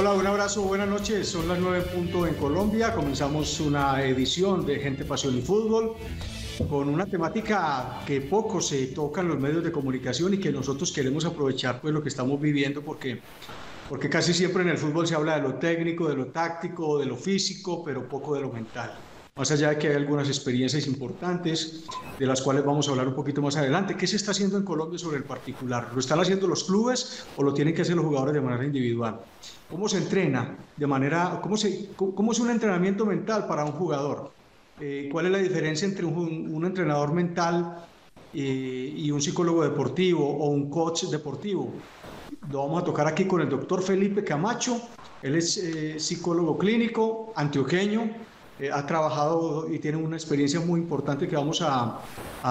Hola, un abrazo, buenas noches. Son las 9 punto en Colombia. Comenzamos una edición de Gente, Pasión y Fútbol con una temática que poco se toca en los medios de comunicación y que nosotros queremos aprovechar pues lo que estamos viviendo porque porque casi siempre en el fútbol se habla de lo técnico, de lo táctico, de lo físico, pero poco de lo mental. Más allá de que hay algunas experiencias importantes, de las cuales vamos a hablar un poquito más adelante. ¿Qué se está haciendo en Colombia sobre el particular? ¿Lo están haciendo los clubes o lo tienen que hacer los jugadores de manera individual? ¿Cómo se entrena de manera, cómo, se, cómo es un entrenamiento mental para un jugador? Eh, ¿Cuál es la diferencia entre un, entrenador mental eh, y un psicólogo deportivo o un coach deportivo? Lo vamos a tocar aquí con el doctor Felipe Camacho. Él es eh, psicólogo clínico, antioqueño, eh, ha trabajado y tiene una experiencia muy importante que vamos a,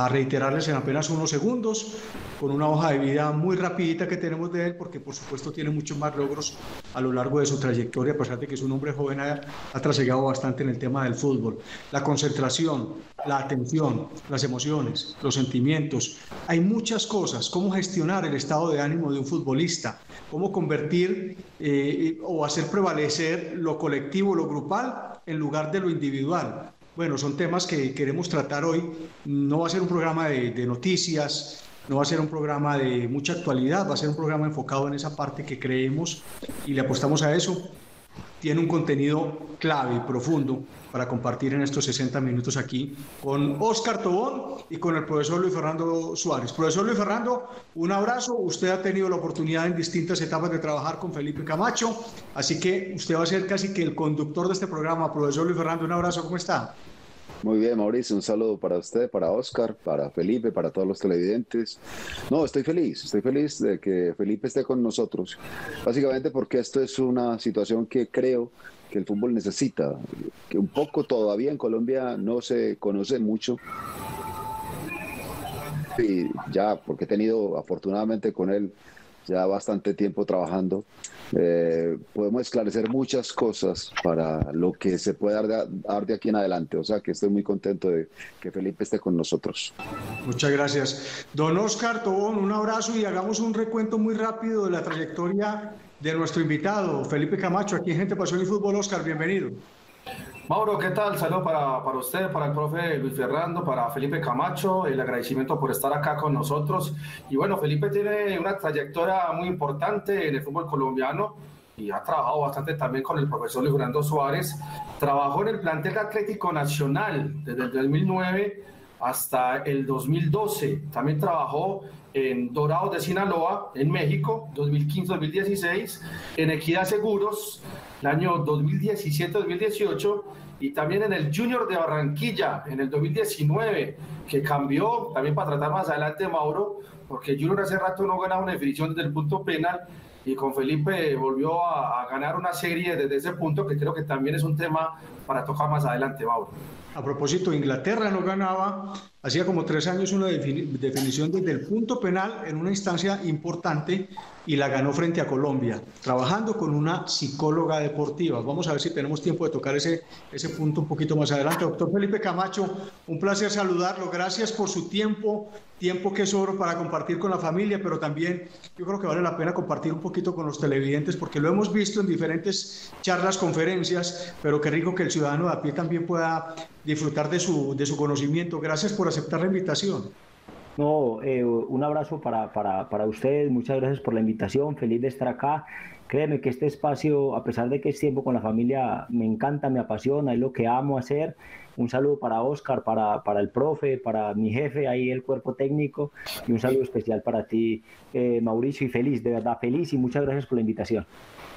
reiterarles en apenas unos segundos, con una hoja de vida muy rapidita que tenemos de él, porque por supuesto tiene muchos más logros a lo largo de su trayectoria, a pesar de que es un hombre joven, ha, ha trasegado bastante en el tema del fútbol. La concentración, la atención, las emociones, los sentimientos. Hay muchas cosas, cómo gestionar el estado de ánimo de un futbolista, cómo convertir eh, o hacer prevalecer lo colectivo, lo grupal en lugar de lo individual. Bueno, son temas que queremos tratar hoy. No va a ser un programa de, de, noticias, no va a ser un programa de mucha actualidad, va a ser un programa enfocado en esa parte que creemos y le apostamos a eso tiene un contenido clave y profundo para compartir en estos 60 minutos aquí con Oscar Tobón y con el profesor Luis Fernando Suárez. Profesor Luis Fernando, un abrazo. Usted ha tenido la oportunidad en distintas etapas de trabajar con Felipe Camacho, así que usted va a ser casi que el conductor de este programa. Profesor Luis Fernando, un abrazo. ¿Cómo está? Muy bien, Mauricio, un saludo para usted, para Oscar, para Felipe, para todos los televidentes. No, estoy feliz, estoy feliz de que Felipe esté con nosotros, básicamente porque esto es una situación que creo que el fútbol necesita, que un poco todavía en Colombia no se conoce mucho. Y ya, porque he tenido afortunadamente con él ya bastante tiempo trabajando, eh, podemos esclarecer muchas cosas para lo que se puede dar de, dar de, aquí en adelante. O sea que estoy muy contento de que Felipe esté con nosotros. Muchas gracias. Don Oscar Tobón, un abrazo y hagamos un recuento muy rápido de la trayectoria de nuestro invitado, Felipe Camacho, aquí en Gente Pasión y Fútbol. Oscar, bienvenido. Mauro, ¿qué tal? Saludos para, para usted, para el profe Luis Fernando, para Felipe Camacho, el agradecimiento por estar acá con nosotros. Y bueno, Felipe tiene una trayectoria muy importante en el fútbol colombiano y ha trabajado bastante también con el profesor Luis Fernando Suárez. Trabajó en el plantel Atlético Nacional desde el 2009 hasta el 2012. También trabajó en Dorados de Sinaloa, en México, 2015-2016, en Equidad Seguros, el año 2017-2018, y también en el Junior de Barranquilla, en el 2019, que cambió, también para tratar más adelante, Mauro, porque Junior hace rato no ganaba una definición desde el punto penal, y con Felipe volvió a, a ganar una serie desde ese punto, que creo que también es un tema para tocar más adelante, Mauro. A propósito, Inglaterra no ganaba, hacía como tres años una definición desde el punto penal en una instancia importante y la ganó frente a Colombia, trabajando con una psicóloga deportiva. Vamos a ver si tenemos tiempo de tocar ese, ese punto un poquito más adelante. Doctor Felipe Camacho, un placer saludarlo. Gracias por su tiempo, tiempo que es oro para compartir con la familia, pero también yo creo que vale la pena compartir un poquito con los televidentes, porque lo hemos visto en diferentes charlas, conferencias, pero qué rico que el ciudadano de a pie también pueda disfrutar de su, de su conocimiento. Gracias por aceptar la invitación. No, eh, un abrazo para, para, para ustedes, muchas gracias por la invitación, feliz de estar acá. Créeme que este espacio, a pesar de que es tiempo con la familia, me encanta, me apasiona, es lo que amo hacer. Un saludo para Oscar, para, para el profe, para mi jefe, ahí el cuerpo técnico, y un saludo especial para ti, eh, Mauricio, y feliz, de verdad, feliz, y muchas gracias por la invitación.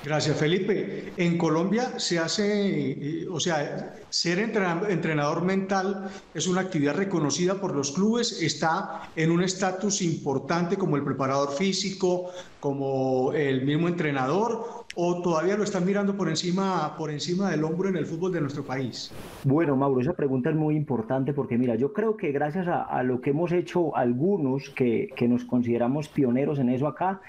Gracias, Felipe. En Colombia se hace, eh, o sea, ser entrenador mental es una actividad reconocida por los clubes, está en un estatus importante como el preparador físico, como el mismo entrenador, o todavía lo están mirando por encima, por encima del hombro en el fútbol de nuestro país. Bueno, Mauro, esa pregunta es muy importante porque mira, yo creo que gracias a, a lo que hemos hecho algunos que, que nos consideramos pioneros en eso acá,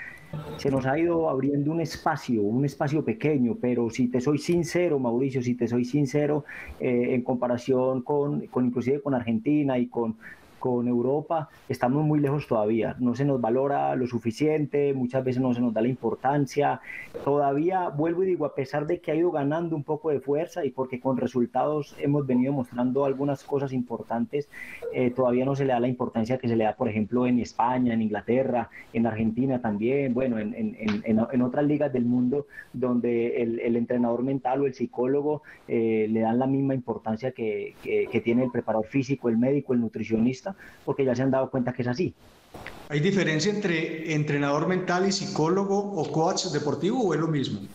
se nos ha ido abriendo un espacio, un espacio pequeño, pero si te soy sincero, Mauricio, si te soy sincero, eh, en comparación con, con, inclusive con Argentina y con, con Europa, estamos muy lejos todavía. No se nos valora lo suficiente, muchas veces no se nos da la importancia. Todavía, vuelvo y digo, a pesar de que ha ido ganando un poco de fuerza y porque con resultados hemos venido mostrando algunas cosas importantes, eh, todavía no se le da la importancia que se le da, por ejemplo, en España, en Inglaterra, en Argentina también, bueno, en, en, en, en otras ligas del mundo donde el, entrenador mental o el psicólogo eh, le dan la misma importancia que, que, que tiene el preparador físico, el médico, el nutricionista, porque ya se han dado cuenta que es así. ¿Hay diferencia entre entrenador mental y psicólogo o coach deportivo o es lo mismo?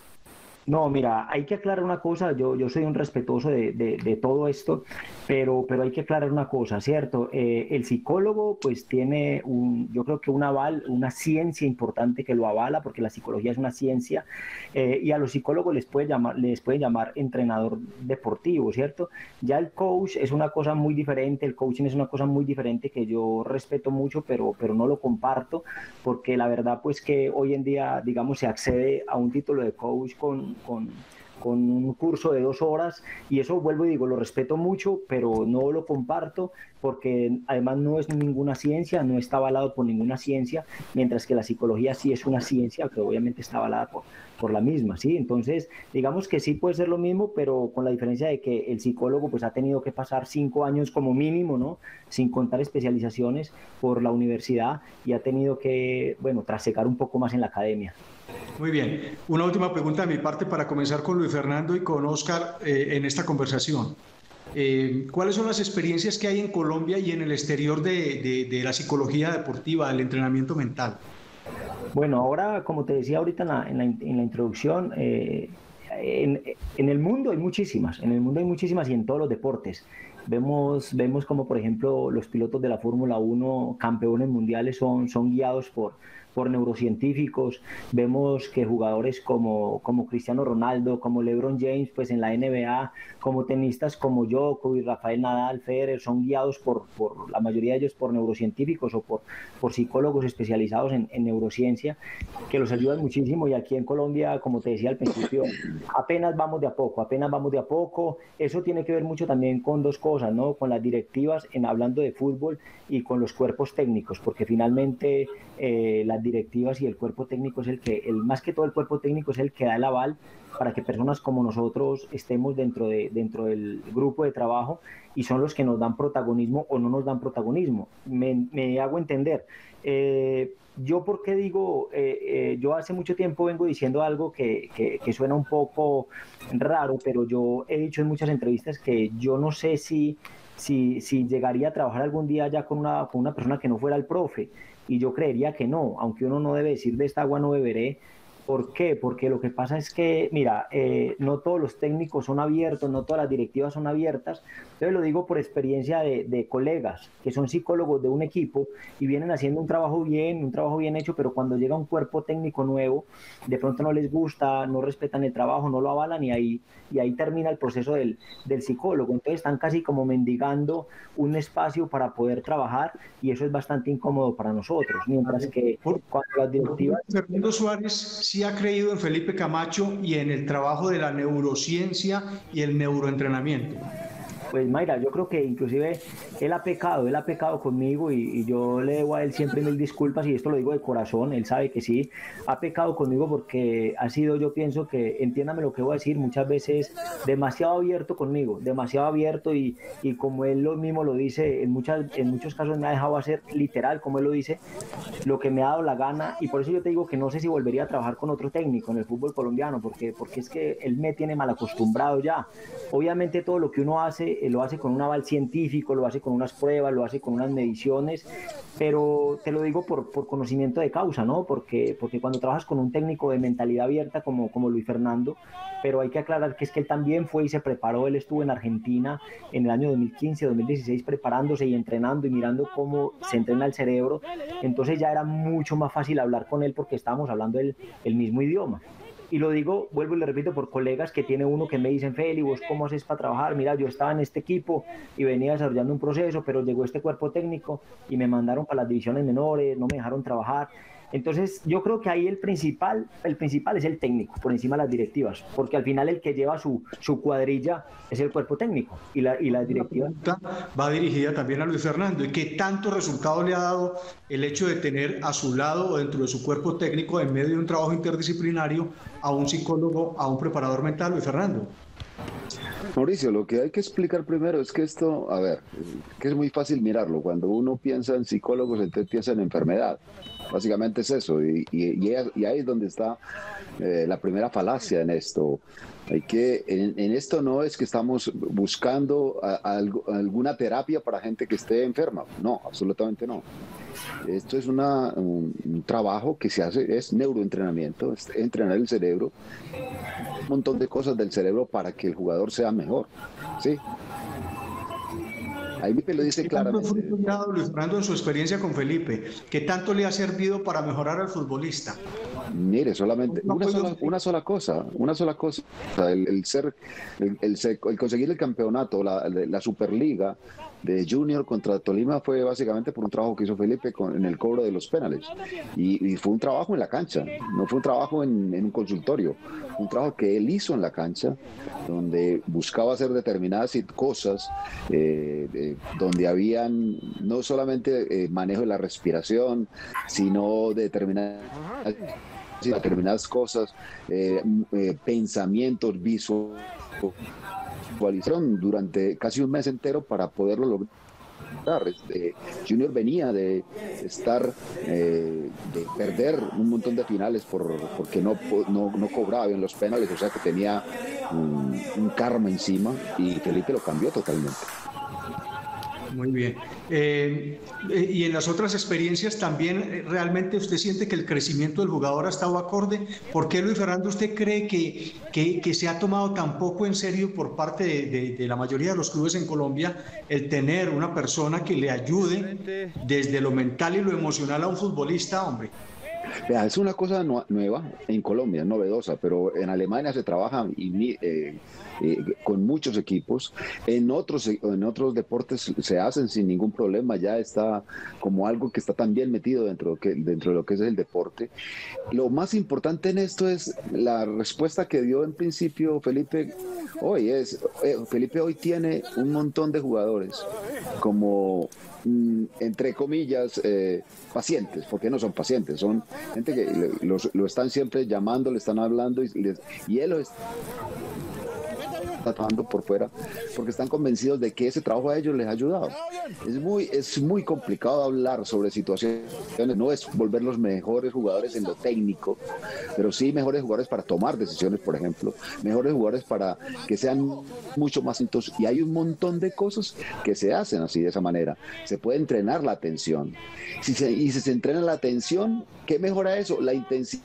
No, mira, hay que aclarar una cosa, yo, yo soy un respetuoso de, de, todo esto, pero, pero hay que aclarar una cosa, ¿cierto? Eh, el psicólogo pues tiene un, yo creo que un aval, una ciencia importante que lo avala, porque la psicología es una ciencia, eh, y a los psicólogos les puede llamar, les puede llamar entrenador deportivo, ¿cierto? Ya el coach es una cosa muy diferente, el coaching es una cosa muy diferente que yo respeto mucho, pero, pero no lo comparto, porque la verdad pues que hoy en día, digamos, se accede a un título de coach con con, un curso de dos horas y eso vuelvo y digo, lo respeto mucho, pero no lo comparto porque además no es ninguna ciencia, no está avalado por ninguna ciencia, mientras que la psicología sí es una ciencia que obviamente está avalada por, por la misma, ¿sí? Entonces, digamos que sí puede ser lo mismo, pero con la diferencia de que el psicólogo pues ha tenido que pasar cinco años como mínimo, ¿no? Sin contar especializaciones por la universidad y ha tenido que, bueno, trasecar un poco más en la academia. Muy bien. Una última pregunta de mi parte para comenzar con Luis Fernando y con Oscar eh, en esta conversación. Eh, ¿Cuáles son las experiencias que hay en Colombia y en el exterior de, la psicología deportiva, del entrenamiento mental? Bueno, ahora, como te decía ahorita en la, introducción, eh, en, en, el mundo hay muchísimas, en el mundo hay muchísimas y en todos los deportes. Vemos, vemos como, por ejemplo, los pilotos de la Fórmula 1, campeones mundiales, son, son guiados por, por neurocientíficos. Vemos que jugadores como, como Cristiano Ronaldo, como LeBron James, pues en la NBA, como tenistas como Djokovic, Rafael Nadal, Federer, son guiados por, por la mayoría de ellos por neurocientíficos o por, por psicólogos especializados en, en neurociencia, que los ayudan muchísimo. Y aquí en Colombia, como te decía al principio, apenas vamos de a poco, apenas vamos de a poco. Eso tiene que ver mucho también con dos cosas, ¿no? Con las directivas, en hablando de fútbol, y con los cuerpos técnicos, porque finalmente eh, las directivas y el cuerpo técnico es el que, el, más que todo el cuerpo técnico es el que da el aval para que personas como nosotros estemos dentro, de, dentro del grupo de trabajo y son los que nos dan protagonismo o no nos dan protagonismo. Me, me hago entender. Eh, yo por qué digo, eh, eh, yo hace mucho tiempo vengo diciendo algo que, que, que, suena un poco raro, pero yo he dicho en muchas entrevistas que yo no sé si, si, si llegaría a trabajar algún día ya con una, con una persona que no fuera el profe. Y yo creería que no, aunque uno no debe decir de esta agua no beberé, ¿Por qué? Porque lo que pasa es que, mira, eh, no todos los técnicos son abiertos, no todas las directivas son abiertas. Entonces lo digo por experiencia de, de, colegas que son psicólogos de un equipo y vienen haciendo un trabajo bien, un trabajo bien hecho, pero cuando llega un cuerpo técnico nuevo, de pronto no les gusta, no respetan el trabajo, no lo avalan y ahí, y ahí termina el proceso del, del psicólogo. Entonces están casi como mendigando un espacio para poder trabajar y eso es bastante incómodo para nosotros. Mientras que cuando las directivas... Fernando Suárez sí ha creído en Felipe Camacho y en el trabajo de la neurociencia y el neuroentrenamiento. Pues Mayra, yo creo que inclusive él ha pecado, él ha pecado conmigo y, y, yo le debo a él siempre mil disculpas y esto lo digo de corazón, él sabe que sí, ha pecado conmigo porque ha sido, yo pienso que, entiéndame lo que voy a decir, muchas veces demasiado abierto conmigo, demasiado abierto y, y como él lo mismo lo dice, en, muchas, en muchos casos me ha dejado hacer literal, como él lo dice, lo que me ha dado la gana y por eso yo te digo que no sé si volvería a trabajar con otro técnico en el fútbol colombiano, porque, porque es que él me tiene mal acostumbrado ya. Obviamente todo lo que uno hace lo hace con un aval científico, lo hace con unas pruebas, lo hace con unas mediciones, pero te lo digo por, por conocimiento de causa, ¿no? Porque, porque cuando trabajas con un técnico de mentalidad abierta como, como Luis Fernando, pero hay que aclarar que es que él también fue y se preparó, él estuvo en Argentina en el año 2015, 2016 preparándose y entrenando y mirando cómo se entrena el cerebro, entonces ya era mucho más fácil hablar con él porque estábamos hablando el, el mismo idioma. Y lo digo, vuelvo y le repito, por colegas que tiene uno que me dicen, Feli, ¿vos cómo haces para trabajar? Mira, yo estaba en este equipo y venía desarrollando un proceso, pero llegó este cuerpo técnico y me mandaron para las divisiones menores, no me dejaron trabajar. Entonces, yo creo que ahí el principal, el principal es el técnico, por encima de las directivas, porque al final el que lleva su, su cuadrilla es el cuerpo técnico y la, y la directiva. Va dirigida también a Luis Fernando. ¿Y qué tanto resultado le ha dado el hecho de tener a su lado o dentro de su cuerpo técnico, en medio de un trabajo interdisciplinario, a un psicólogo, a un preparador mental, Luis Fernando? Mauricio, lo que hay que explicar primero es que esto, a ver, que es muy fácil mirarlo. Cuando uno piensa en psicólogos, entonces piensa en enfermedad. Básicamente es eso. Y, ahí es donde está eh, la primera falacia en esto. Hay que, en, esto no es que estamos buscando alguna terapia para gente que esté enferma. No, absolutamente no. Esto es una, un, trabajo que se hace, es neuroentrenamiento, es entrenar el cerebro, un montón de cosas del cerebro para que el jugador sea mejor. ¿sí? Ahí Felipe lo dice claramente. Luis Fernando, en su experiencia con Felipe, ¿qué tanto le ha servido para mejorar al futbolista? Mire, solamente una sola, una sola cosa, una sola cosa, el, ser, el, conseguir el campeonato, la, la Superliga, de Junior contra Tolima fue básicamente por un trabajo que hizo Felipe con, en el cobro de los penales. Y, fue un trabajo en la cancha, no fue un trabajo en, un consultorio, un trabajo que él hizo en la cancha, donde buscaba hacer determinadas cosas, eh, donde habían no solamente eh, manejo de la respiración, sino determinadas determinadas cosas, eh, pensamientos, visuales durante casi un mes entero para poderlo lograr. Este, Junior venía de estar, eh, de perder un montón de finales por, porque no, no, no cobraba bien los penales, o sea que tenía un karma encima y Felipe lo cambió totalmente. Muy bien. Eh, eh, y en las otras experiencias también eh, realmente usted siente que el crecimiento del jugador ha estado acorde. ¿Por qué, Luis Fernando, usted cree que, que, se ha tomado tan poco en serio por parte de, la mayoría de los clubes en Colombia el tener una persona que le ayude desde lo mental y lo emocional a un futbolista, hombre? Es una cosa nueva en Colombia, novedosa, pero en Alemania se trabaja y, eh, con muchos equipos. En otros, en otros deportes se hacen sin ningún problema, ya está como algo que está también metido dentro, dentro de lo que es el deporte. Lo más importante en esto es la respuesta que dio en principio Felipe hoy. Es, eh, Felipe hoy tiene un montón de jugadores como mm, entre comillas, eh, pacientes, porque no son pacientes, son gente que lo están siempre llamando, le están hablando y, y él lo trabajando por fuera, porque están convencidos de que ese trabajo a ellos les ha ayudado. Es muy, es muy complicado hablar sobre situaciones, no es volver los mejores jugadores en lo técnico, pero sí mejores jugadores para tomar decisiones, por ejemplo, mejores jugadores para que sean mucho más intensos. Y hay un montón de cosas que se hacen así, de esa manera. Se puede entrenar la atención. Y si se entrena la atención, ¿qué mejora eso? La intensidad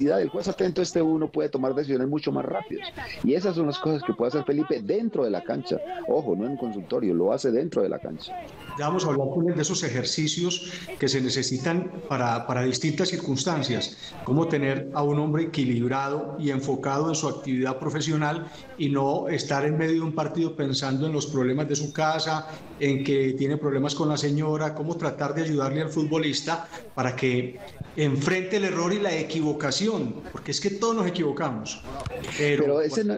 el juez atento este uno puede tomar decisiones mucho más rápidas. Y esas son las cosas que puede hacer Felipe dentro de la cancha. Ojo, no en un consultorio, lo hace dentro de la cancha. Ya vamos a hablar con él de esos ejercicios que se necesitan para, para distintas circunstancias. Cómo tener a un hombre equilibrado y enfocado en su actividad profesional y no estar en medio de un partido pensando en los problemas de su casa, en que tiene problemas con la señora, cómo tratar de ayudarle al futbolista para que enfrente el error y la equivocación, porque es que todos nos equivocamos. Pero, ese no,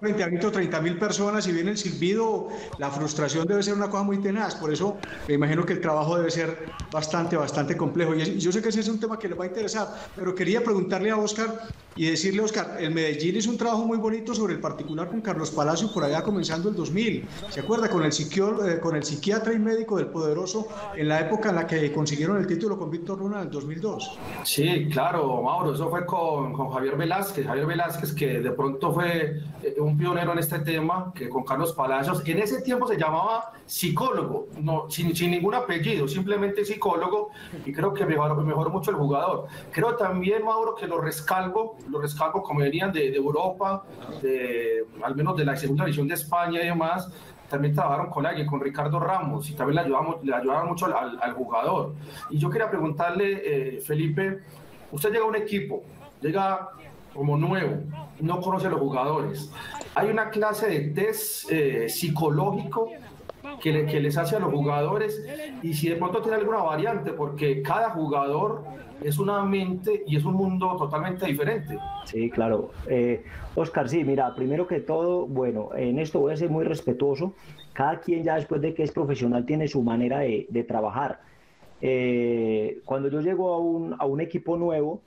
frente a 30 mil personas y viene el silbido, la frustración debe ser una cosa muy tenaz. Por eso me imagino que el trabajo debe ser bastante, bastante complejo. Y yo sé que ese es un tema que le va a interesar, pero quería preguntarle a Oscar y decirle, Oscar, el Medellín hizo un trabajo muy bonito sobre el particular con Carlos Palacio por allá comenzando el 2000. ¿Se acuerda? Con el, eh, con el psiquiatra y médico del Poderoso en la época en la que consiguieron el título con Víctor Luna en el 2002. Sí, claro, Mauro, eso fue con, con, Javier Velázquez. Javier Velázquez, que de pronto fue eh, un pionero en este tema, que con Carlos Palacios, en ese tiempo se llamaba psicólogo, no, sin, ningún apellido, simplemente psicólogo, y creo que mejoró, mucho el jugador. Creo también, Mauro, que lo rescalvo los rescalvo como venían de, Europa, de, al menos de la segunda división de España y demás, también trabajaron con alguien, con Ricardo Ramos, y también le ayudaban, le ayudaban mucho al, jugador. Y yo quería preguntarle, eh, Felipe, usted llega a un equipo, llega como nuevo, no conoce a los jugadores. ¿Hay una clase de test eh, psicológico que, les hace a los jugadores y si de pronto tiene alguna variante, porque cada jugador es una mente y es un mundo totalmente diferente. Sí, claro. Eh, Oscar, sí, mira, primero que todo, bueno, en esto voy a ser muy respetuoso. Cada quien ya después de que es profesional tiene su manera de, trabajar. Eh, cuando yo llego a un, a un equipo nuevo,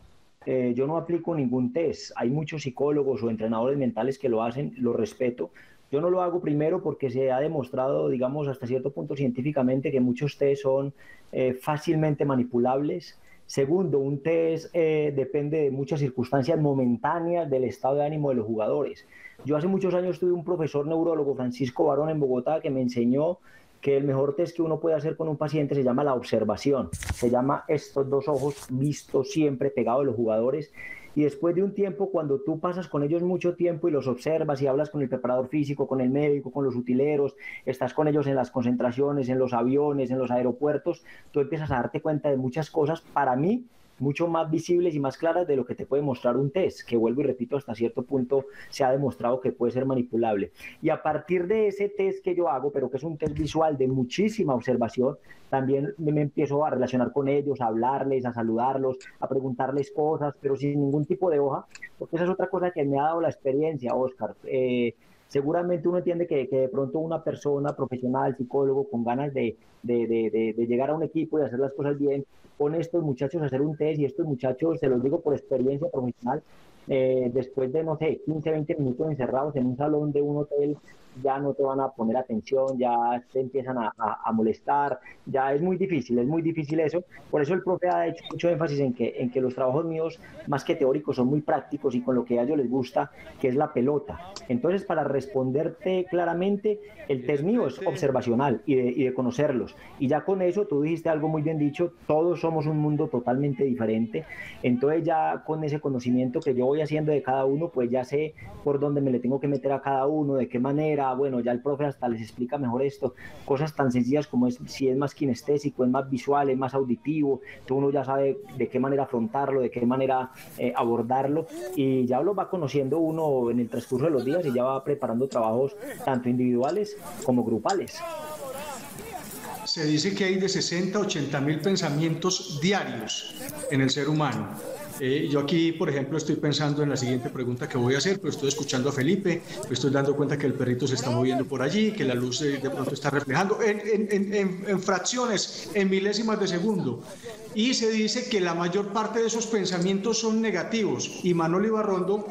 eh, yo no aplico ningún test. Hay muchos psicólogos o entrenadores mentales que lo hacen, lo respeto, yo no lo hago primero porque se ha demostrado, digamos, hasta cierto punto científicamente que muchos test son eh, fácilmente manipulables. Segundo, un test eh, depende de muchas circunstancias momentáneas del estado de ánimo de los jugadores. Yo hace muchos años tuve un profesor neurólogo, Francisco Barón, en Bogotá, que me enseñó que el mejor test que uno puede hacer con un paciente se llama la observación. Se llama estos dos ojos vistos siempre pegados a los jugadores y después de un tiempo, cuando tú pasas con ellos mucho tiempo y los observas y hablas con el preparador físico, con el médico, con los utileros, estás con ellos en las concentraciones, en los aviones, en los aeropuertos, tú empiezas a darte cuenta de muchas cosas. Para mí, mucho más visibles y más claras de lo que te puede mostrar un test, que vuelvo y repito, hasta cierto punto se ha demostrado que puede ser manipulable. Y a partir de ese test que yo hago, pero que es un test visual de muchísima observación, también me empiezo a relacionar con ellos, a hablarles, a saludarlos, a preguntarles cosas, pero sin ningún tipo de hoja, porque esa es otra cosa que me ha dado la experiencia, Oscar. Eh, seguramente uno entiende que, de pronto una persona profesional, psicólogo, con ganas de, de, llegar a un equipo y hacer las cosas bien, pone estos muchachos a hacer un test y estos muchachos, se los digo por experiencia profesional, eh, después de, no sé, 15, 20 minutos encerrados en un salón de un hotel, ya no te van a poner atención, ya te empiezan a, a, molestar, ya es muy difícil, es muy difícil eso. Por eso el profe ha hecho mucho énfasis en que, en que los trabajos míos, más que teóricos, son muy prácticos y con lo que a ellos les gusta, que es la pelota. Entonces, para responderte claramente, el test mío es observacional y de, y de conocerlos. Y ya con eso, tú dijiste algo muy bien dicho, todos somos un mundo totalmente diferente. Entonces, ya con ese conocimiento que yo voy haciendo de cada uno, pues ya sé por dónde me le tengo que meter a cada uno, de qué manera bueno, ya el profe hasta les explica mejor esto, cosas tan sencillas como es si es más kinestésico, es más visual, es más auditivo, que uno ya sabe de qué manera afrontarlo, de qué manera eh, abordarlo y ya lo va conociendo uno en el transcurso de los días y ya va preparando trabajos tanto individuales como grupales. Se dice que hay de 60 a 80 mil pensamientos diarios en el ser humano. Eh, yo aquí, por ejemplo, estoy pensando en la siguiente pregunta que voy a hacer, pero estoy escuchando a Felipe, me estoy dando cuenta que el perrito se está moviendo por allí, que la luz de pronto está reflejando en, en, en, fracciones, en milésimas de segundo. Y se dice que la mayor parte de esos pensamientos son negativos. Y Manuel Ibarrondo,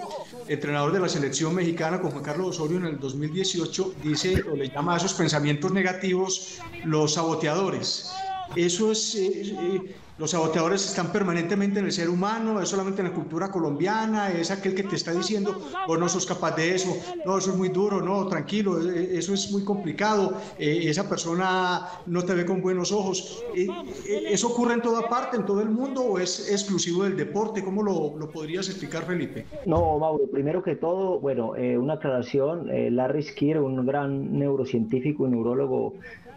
entrenador de la selección mexicana con Juan Carlos Osorio en el 2018, dice o le llama a esos pensamientos negativos los saboteadores. Eso es, eh, eh, los saboteadores están permanentemente en el ser humano, es solamente en la cultura colombiana, es aquel que te está diciendo, vos no sos capaz de eso, no, eso es muy duro, no, tranquilo, e, e, eso es muy complicado, e, esa persona no te ve con buenos ojos. ¿Eso ocurre en toda parte, en todo el mundo o es exclusivo del deporte? ¿Cómo lo, lo podrías explicar, Felipe? No, Mauro, primero que todo, bueno, eh, una aclaración, eh, Larry Skier, un gran neurocientífico y neurólogo,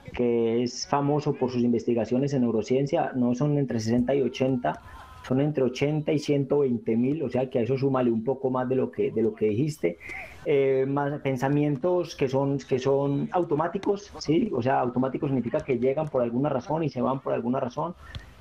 que es famoso por sus investigaciones en neurociencia, no son entre 60 y 80, son entre 80 y 120 mil, o sea que a eso súmale un poco más de lo que, de lo que dijiste. Eh, más pensamientos que son, que son automáticos, ¿sí? O sea, automático significa que llegan por alguna razón y se van por alguna razón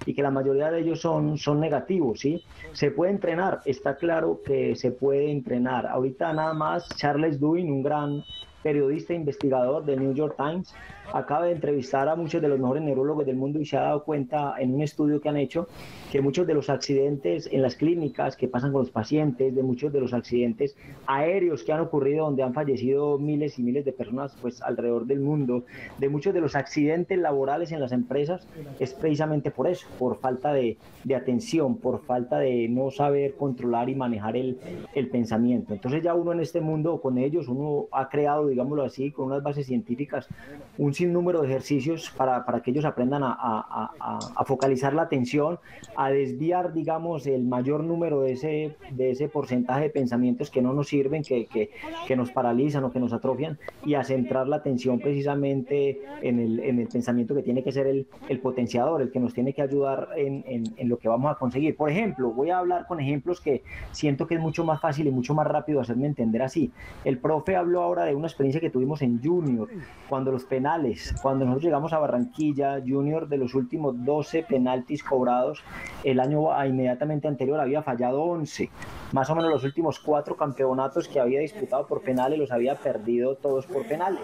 y que la mayoría de ellos son, son negativos, ¿sí? Se puede entrenar, está claro que se puede entrenar. Ahorita nada más Charles Duin, un gran periodista e investigador del New York Times, acaba de entrevistar a muchos de los mejores neurólogos del mundo y se ha dado cuenta en un estudio que han hecho que muchos de los accidentes en las clínicas que pasan con los pacientes, de muchos de los accidentes aéreos que han ocurrido donde han fallecido miles y miles de personas pues alrededor del mundo, de muchos de los accidentes laborales en las empresas, es precisamente por eso, por falta de, de atención, por falta de no saber controlar y manejar el, el pensamiento. Entonces ya uno en este mundo con ellos, uno ha creado, digámoslo así, con unas bases científicas, un sinnúmero de ejercicios para, para que ellos aprendan a, a, a, focalizar la atención, a desviar, digamos, el mayor número de ese, de ese porcentaje de pensamientos que no nos sirven, que, que, que nos paralizan o que nos atrofian, y a centrar la atención precisamente en el, en el pensamiento que tiene que ser el, el potenciador, el que nos tiene que ayudar en, en, en lo que vamos a conseguir. Por ejemplo, voy a hablar con ejemplos que siento que es mucho más fácil y mucho más rápido hacerme entender así. El profe habló ahora de unas experiencia que tuvimos en Junior, cuando los penales, cuando nosotros llegamos a Barranquilla, Junior de los últimos 12 penaltis cobrados, el año inmediatamente anterior había fallado 11. Más o menos los últimos cuatro campeonatos que había disputado por penales los había perdido todos por penales.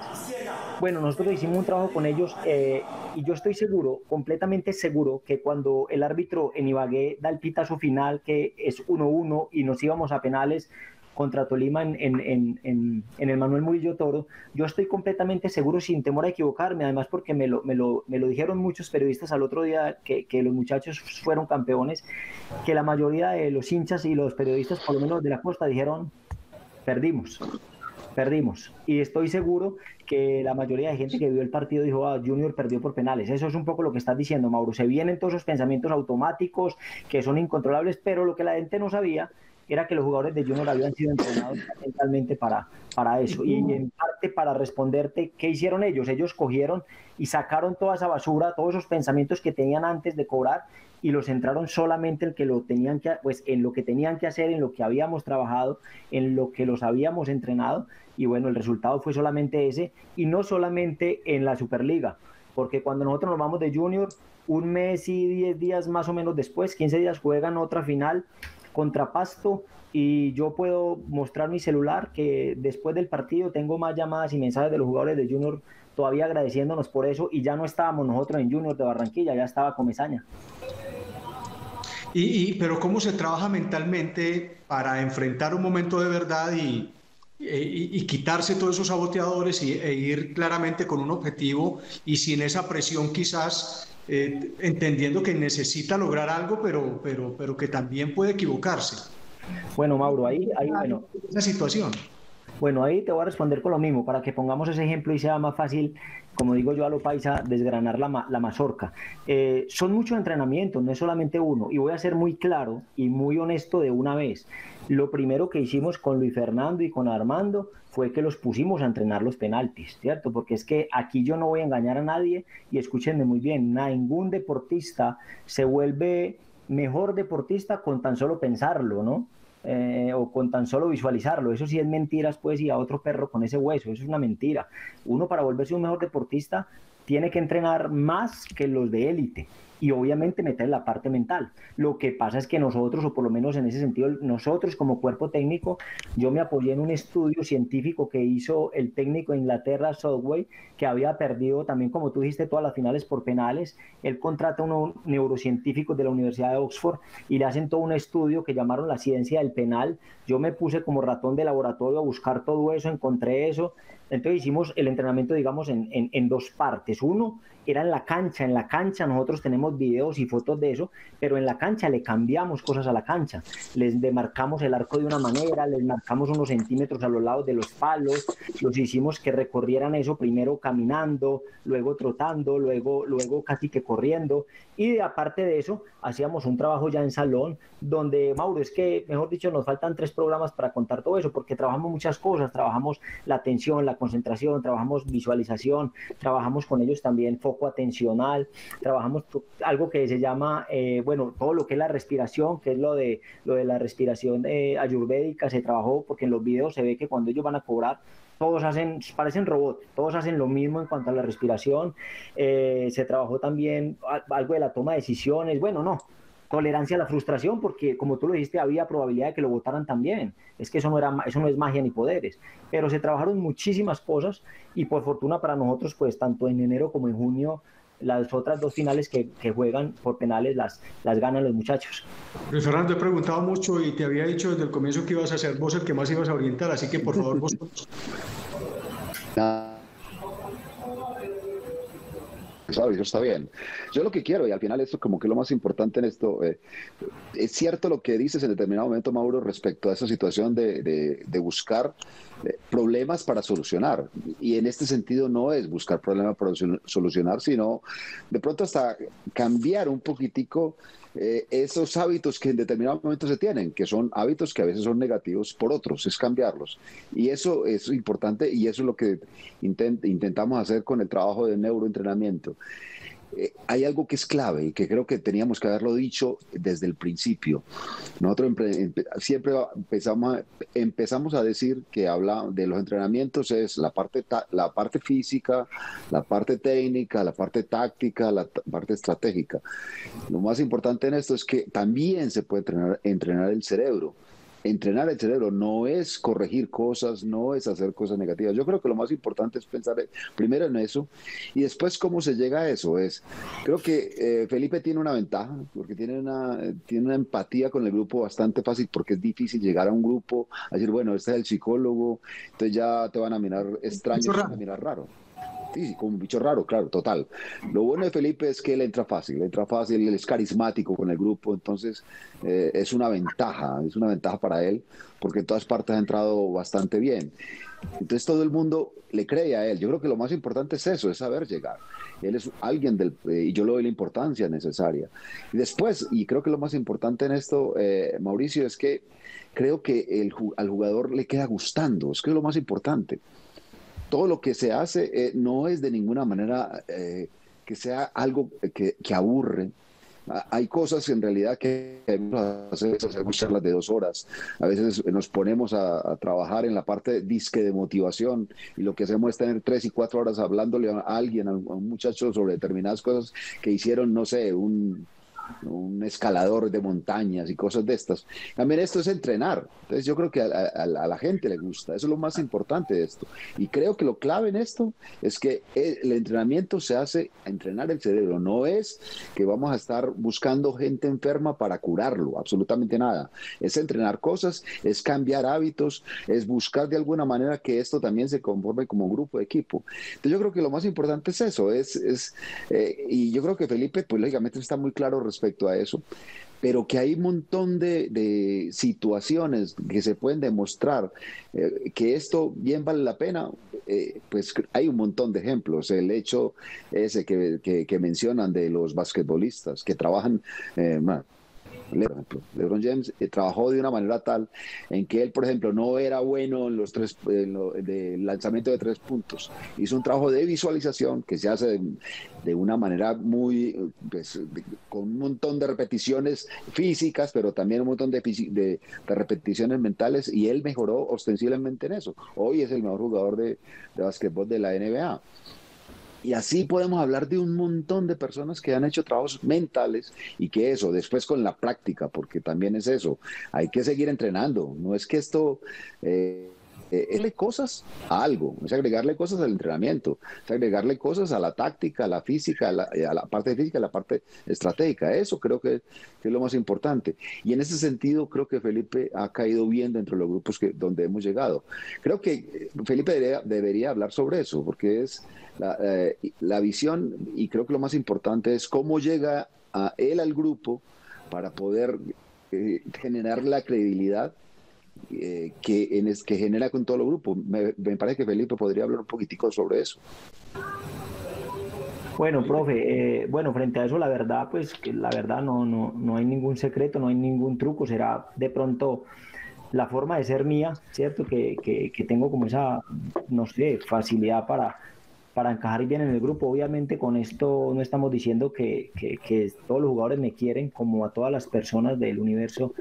Bueno, nosotros hicimos un trabajo con ellos eh, y yo estoy seguro, completamente seguro, que cuando el árbitro en Ibagué da el pitazo final, que es 1-1 y nos íbamos a penales, contra Tolima en, en, en, en, el Manuel Murillo Toro, yo estoy completamente seguro, sin temor a equivocarme, además porque me lo, me lo, me lo dijeron muchos periodistas al otro día que, los muchachos fueron campeones, que la mayoría de los hinchas y los periodistas, por lo menos de la costa, dijeron, perdimos, perdimos. Y estoy seguro que la mayoría de gente que vio el partido dijo, ah, Junior perdió por penales. Eso es un poco lo que estás diciendo, Mauro. Se vienen todos esos pensamientos automáticos que son incontrolables, pero lo que la gente no sabía era que los jugadores de Junior habían sido entrenados mentalmente para, para eso. Y en parte para responderte, ¿qué hicieron ellos? Ellos cogieron y sacaron toda esa basura, todos esos pensamientos que tenían antes de cobrar y los entraron solamente en, que lo tenían que, pues, en lo que tenían que hacer, en lo que habíamos trabajado, en lo que los habíamos entrenado. Y bueno, el resultado fue solamente ese y no solamente en la Superliga. Porque cuando nosotros nos vamos de Junior, un mes y diez días más o menos después, 15 días, juegan otra final contra Pasto y yo puedo mostrar mi celular que después del partido tengo más llamadas y mensajes de los jugadores de Junior todavía agradeciéndonos por eso y ya no estábamos nosotros en Junior de Barranquilla, ya estaba Comesaña. Y, pero cómo se trabaja mentalmente para enfrentar un momento de verdad y, y, quitarse todos esos saboteadores y, e ir claramente con un objetivo y sin esa presión quizás eh, entendiendo que necesita lograr algo, pero, pero, pero que también puede equivocarse. Bueno, Mauro, ahí, ahí bueno, esa situación. Bueno, ahí te voy a responder con lo mismo, para que pongamos ese ejemplo y sea más fácil, como digo yo a lo paisa, desgranar la, la mazorca. Eh, son muchos entrenamientos, no es solamente uno, y voy a ser muy claro y muy honesto de una vez. Lo primero que hicimos con Luis Fernando y con Armando fue que los pusimos a entrenar los penaltis, ¿cierto? Porque es que aquí yo no voy a engañar a nadie y escúchenme muy bien, ningún deportista se vuelve mejor deportista con tan solo pensarlo, ¿no? Eh, o con tan solo visualizarlo. Eso sí es mentiras, pues, y a otro perro con ese hueso, eso es una mentira. Uno para volverse un mejor deportista tiene que entrenar más que los de élite y obviamente meter la parte mental. Lo que pasa es que nosotros, o por lo menos en ese sentido, nosotros como cuerpo técnico, yo me apoyé en un estudio científico que hizo el técnico de Inglaterra, Southway, que había perdido también, como tú dijiste, todas las finales por penales. Él contrata a unos neurocientíficos de la Universidad de Oxford y le hacen todo un estudio que llamaron la ciencia del penal. Yo me puse como ratón de laboratorio a buscar todo eso, encontré eso. Entonces hicimos el entrenamiento, digamos, en, en, en dos partes. Uno, era en la cancha, en la cancha nosotros tenemos videos y fotos de eso, pero en la cancha le cambiamos cosas a la cancha, les demarcamos el arco de una manera, les marcamos unos centímetros a los lados de los palos, los hicimos que recorrieran eso primero caminando, luego trotando, luego, luego casi que corriendo, y aparte de eso hacíamos un trabajo ya en salón, donde, Mauro, es que, mejor dicho, nos faltan tres programas para contar todo eso, porque trabajamos muchas cosas, trabajamos la atención, la concentración, trabajamos visualización, trabajamos con ellos también atencional, trabajamos algo que se llama, eh, bueno, todo lo que es la respiración, que es lo de, lo de la respiración eh, ayurvédica, se trabajó porque en los videos se ve que cuando ellos van a cobrar, todos hacen, parecen robots, todos hacen lo mismo en cuanto a la respiración, eh, se trabajó también algo de la toma de decisiones, bueno, no, tolerancia a la frustración, porque como tú lo dijiste, había probabilidad de que lo votaran también. Es que eso no, era, eso no es magia ni poderes. Pero se trabajaron muchísimas cosas y por fortuna para nosotros, pues tanto en enero como en junio, las otras dos finales que, que juegan por penales las, las ganan los muchachos. Luis Fernando, he preguntado mucho y te había dicho desde el comienzo que ibas a ser vos el que más ibas a orientar, así que por favor vos... Eso está bien. Yo lo que quiero, y al final esto como que lo más importante en esto, eh, es cierto lo que dices en determinado momento, Mauro, respecto a esa situación de, de, buscar eh, problemas para solucionar. Y en este sentido no es buscar problemas para solucionar, sino de pronto hasta cambiar un poquitico eh, esos hábitos que en determinado momento se tienen, que son hábitos que a veces son negativos por otros, es cambiarlos. Y eso es importante y eso es lo que intentamos hacer con el trabajo de neuroentrenamiento. Eh, hay algo que es clave y que creo que teníamos que haberlo dicho desde el principio. Nosotros siempre empezamos, a decir que habla de los entrenamientos es la parte, la parte física, la parte técnica, la parte táctica, la parte estratégica. Lo más importante en esto es que también se puede entrenar el cerebro entrenar el cerebro no es corregir cosas, no es hacer cosas negativas. Yo creo que lo más importante es pensar primero en eso y después cómo se llega a eso. Es, creo que eh, Felipe tiene una ventaja porque tiene una, tiene una empatía con el grupo bastante fácil porque es difícil llegar a un grupo a decir, bueno, este es el psicólogo, entonces ya te van a mirar extraño, te van a mirar raro. Sí, como un bicho raro, claro, total. Lo bueno de Felipe es que él entra fácil, entra fácil, él es carismático con el grupo, entonces eh, es una ventaja, es una ventaja para él, porque en todas partes ha entrado bastante bien. Entonces todo el mundo le cree a él. Yo creo que lo más importante es eso, es saber llegar. Él es alguien del, eh, y yo le doy la importancia necesaria. Y después, y creo que lo más importante en esto, eh, Mauricio, es que creo que al jugador le queda gustando, es que es lo más importante todo lo que se hace eh, no es de ninguna manera eh, que sea algo que, aburre. Ah, hay cosas en realidad que hacemos charlas de dos horas. A veces nos ponemos a, trabajar en la parte disque de motivación y lo que hacemos es tener tres y cuatro horas hablándole a alguien, a un muchacho sobre determinadas cosas que hicieron, no sé, un, un escalador de montañas y cosas de estas. También esto es entrenar. Entonces yo creo que a, la gente le gusta. Eso es lo más importante de esto. Y creo que lo clave en esto es que el entrenamiento se hace a entrenar el cerebro. No es que vamos a estar buscando gente enferma para curarlo. Absolutamente nada. Es entrenar cosas, es cambiar hábitos, es buscar de alguna manera que esto también se conforme como grupo de equipo. Entonces yo creo que lo más importante es eso. Es, es eh, y yo creo que Felipe, pues lógicamente está muy claro respecto a eso, pero que hay un montón de, situaciones que se pueden demostrar eh, que esto bien vale la pena, eh, pues hay un montón de ejemplos. El hecho ese que, que, mencionan de los basquetbolistas que trabajan, eh, LeBron James eh, trabajó de una manera tal en que él, por ejemplo, no era bueno en los tres, en lanzamiento de tres puntos. Hizo un trabajo de visualización que se hace de, una manera muy, pues, con un montón de repeticiones físicas, pero también un montón de, de, repeticiones mentales y él mejoró ostensiblemente en eso. Hoy es el mejor jugador de, de básquetbol de la NBA. Y así podemos hablar de un montón de personas que han hecho trabajos mentales y que eso, después con la práctica, porque también es eso, hay que seguir entrenando. No es que esto... Eh, eh, cosas a algo, es agregarle cosas al entrenamiento, es agregarle cosas a la táctica, a la física, a la, la parte física, a la parte estratégica. Eso creo que, es lo más importante. Y en ese sentido creo que Felipe ha caído bien dentro de los grupos que, donde hemos llegado. Creo que eh, Felipe debería, hablar sobre eso, porque es la, eh, la visión y creo que lo más importante es cómo llega a él al grupo para poder eh, generar la credibilidad eh, que, en que genera con todo el grupo. Me, parece que Felipe podría hablar un poquitico sobre eso. Bueno, profe, bueno, frente a eso la verdad, pues que la verdad no, no, no hay ningún secreto, no hay ningún truco, será de pronto la forma de ser mía, ¿cierto? Que, que, que tengo como esa, no sé, facilidad para, para encajar bien en el grupo. Obviamente con esto no estamos diciendo que, todos los jugadores me quieren, como a todas las personas del universo.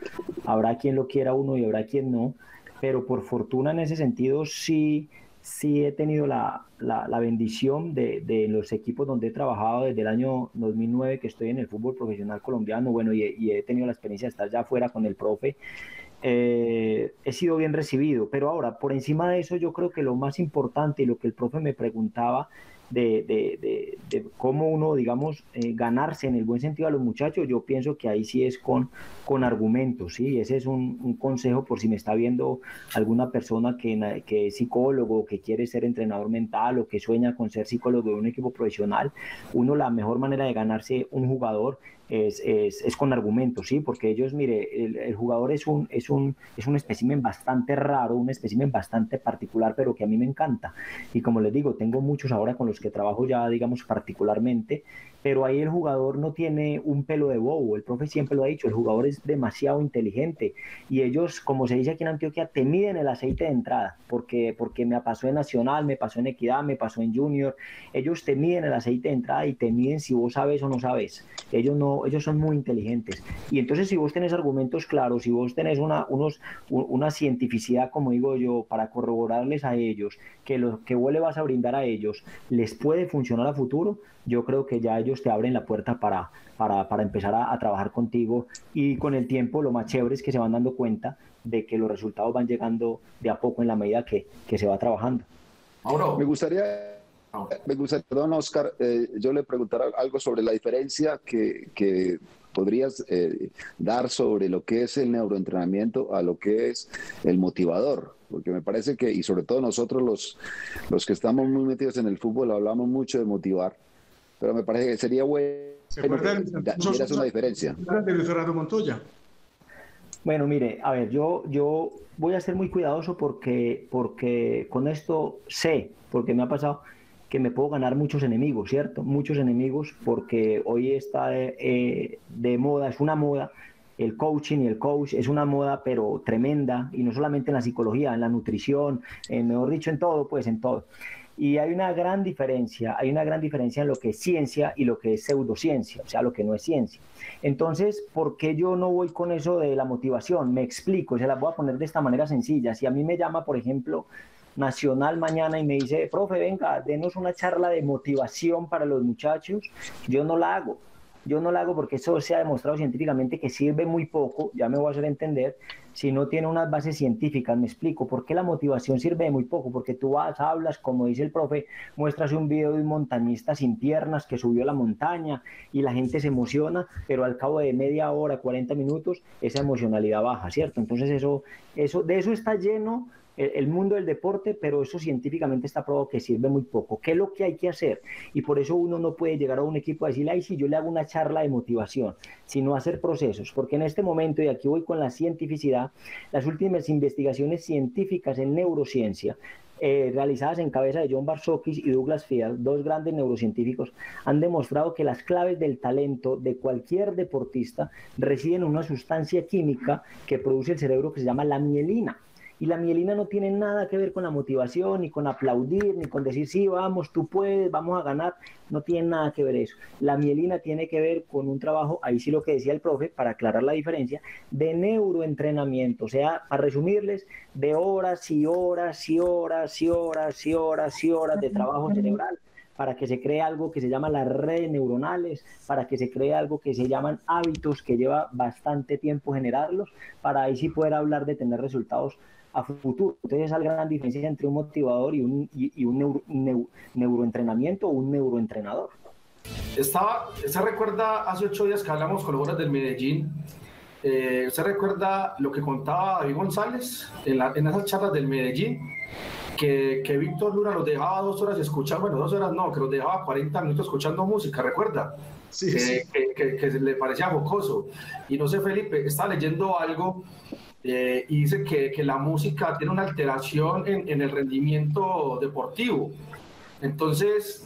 Habrá quien lo quiera uno y habrá quien no, pero por fortuna en ese sentido sí, sí he tenido la, bendición de, los equipos donde he trabajado desde el año 2009 que estoy en el fútbol profesional colombiano, bueno, y, y he tenido la experiencia de estar ya afuera con el profe eh, he sido bien recibido. Pero ahora, por encima de eso, yo creo que lo más importante y lo que el profe me preguntaba de, de, de, cómo uno, digamos, eh, ganarse en el buen sentido a los muchachos, yo pienso que ahí sí es con, con argumentos, ¿sí? Ese es un, un consejo por si me está viendo alguna persona que, que, es psicólogo, que quiere ser entrenador mental o que sueña con ser psicólogo de un equipo profesional. Uno, la mejor manera de ganarse un jugador es, es, con argumentos, ¿sí? Porque ellos, mire, el, jugador es un, es, un, es un espécimen bastante raro, un espécimen bastante particular, pero que a mí me encanta. Y como les digo, tengo muchos ahora con los que trabajo ya, digamos, particularmente, pero ahí el jugador no tiene un pelo de bobo, el profe siempre lo ha dicho, el jugador es demasiado inteligente. Y ellos, como se dice aquí en Antioquia, te miden el aceite de entrada, porque, porque me pasó en Nacional, me pasó en Equidad, me pasó en Junior, ellos te miden el aceite de entrada y te miden si vos sabes o no sabes, ellos, no, ellos son muy inteligentes. Y entonces si vos tenés argumentos claros, si vos tenés una, unos, una cientificidad, como digo yo, para corroborarles a ellos, que lo que vos vas a brindar a ellos les puede funcionar a futuro, yo creo que ya ellos te abren la puerta para, para, empezar a, trabajar contigo y con el tiempo lo más chévere es que se van dando cuenta de que los resultados van llegando de a poco en la medida que, se va trabajando. Ahora, me gustaría, me gustaría, perdón Oscar, eh, yo le preguntara algo sobre la diferencia que, que podrías eh, dar sobre lo que es el neuroentrenamiento a lo que es el motivador? Porque me parece que, y sobre todo nosotros los, los que estamos muy metidos en el fútbol, hablamos mucho de motivar, pero me parece que sería bueno que una diferencia. De Fernando Montoya. Bueno, mire, a ver, yo, yo voy a ser muy cuidadoso porque, porque con esto sé, porque me ha pasado que me puedo ganar muchos enemigos, ¿cierto? Muchos enemigos porque hoy está de, de moda, es una moda, el coaching y el coach es una moda pero tremenda y no solamente en la psicología, en la nutrición, en, mejor dicho, en todo, pues en todo. Y hay una gran diferencia, hay una gran diferencia en lo que es ciencia y lo que es pseudociencia, o sea, lo que no es ciencia. Entonces, ¿por qué yo no voy con eso de la motivación? Me explico, se la voy a poner de esta manera sencilla. Si a mí me llama, por ejemplo, Nacional mañana y me dice, profe, venga, denos una charla de motivación para los muchachos, yo no la hago yo no la hago porque eso se ha demostrado científicamente que sirve muy poco, ya me voy a hacer entender, si no tiene unas bases científicas. Me explico, ¿por qué la motivación sirve muy poco? Porque tú vas, hablas, como dice el profe, muestras un video de un montañista sin piernas que subió la montaña y la gente se emociona, pero al cabo de media hora, 40 minutos, esa emocionalidad baja, ¿cierto? Entonces eso, eso, de eso está lleno el, mundo del deporte, pero eso científicamente está probado que sirve muy poco. ¿Qué es lo que hay que hacer? Y por eso uno no puede llegar a un equipo a decirle, ay, si yo le hago una charla de motivación, sino hacer procesos, porque en este momento, y aquí voy con la cientificidad, las últimas investigaciones científicas en neurociencia eh, realizadas en cabeza de John Barsokis y Douglas Field, dos grandes neurocientíficos, han demostrado que las claves del talento de cualquier deportista residen en una sustancia química que produce el cerebro que se llama la mielina. Y la mielina no tiene nada que ver con la motivación, ni con aplaudir, ni con decir, sí, vamos, tú puedes, vamos a ganar. No tiene nada que ver eso. La mielina tiene que ver con un trabajo, ahí sí lo que decía el profe, para aclarar la diferencia, de neuroentrenamiento. O sea, para resumirles, de horas y horas y horas y horas y horas y horas de trabajo cerebral para que se cree algo que se llama las redes neuronales, para que se cree algo que se llaman hábitos que lleva bastante tiempo generarlos, para ahí sí poder hablar de tener resultados a futuro. Entonces esa es la gran diferencia entre un motivador y un, y, un neuroentrenamiento o un neuroentrenador. Estaba, ¿Se recuerda hace ocho días que hablamos con los jugadores del Medellín? Eh, ¿Se recuerda lo que contaba David González en, en esas charlas del Medellín? Que, que, Víctor Luna los dejaba dos horas escuchando, bueno, dos horas no, que los dejaba 40 minutos escuchando música, ¿recuerda? Sí, que, sí. Que, que, le parecía jocoso. Y no sé, Felipe, estaba leyendo algo eh, y dice que, que, la música tiene una alteración en, en, el rendimiento deportivo. Entonces,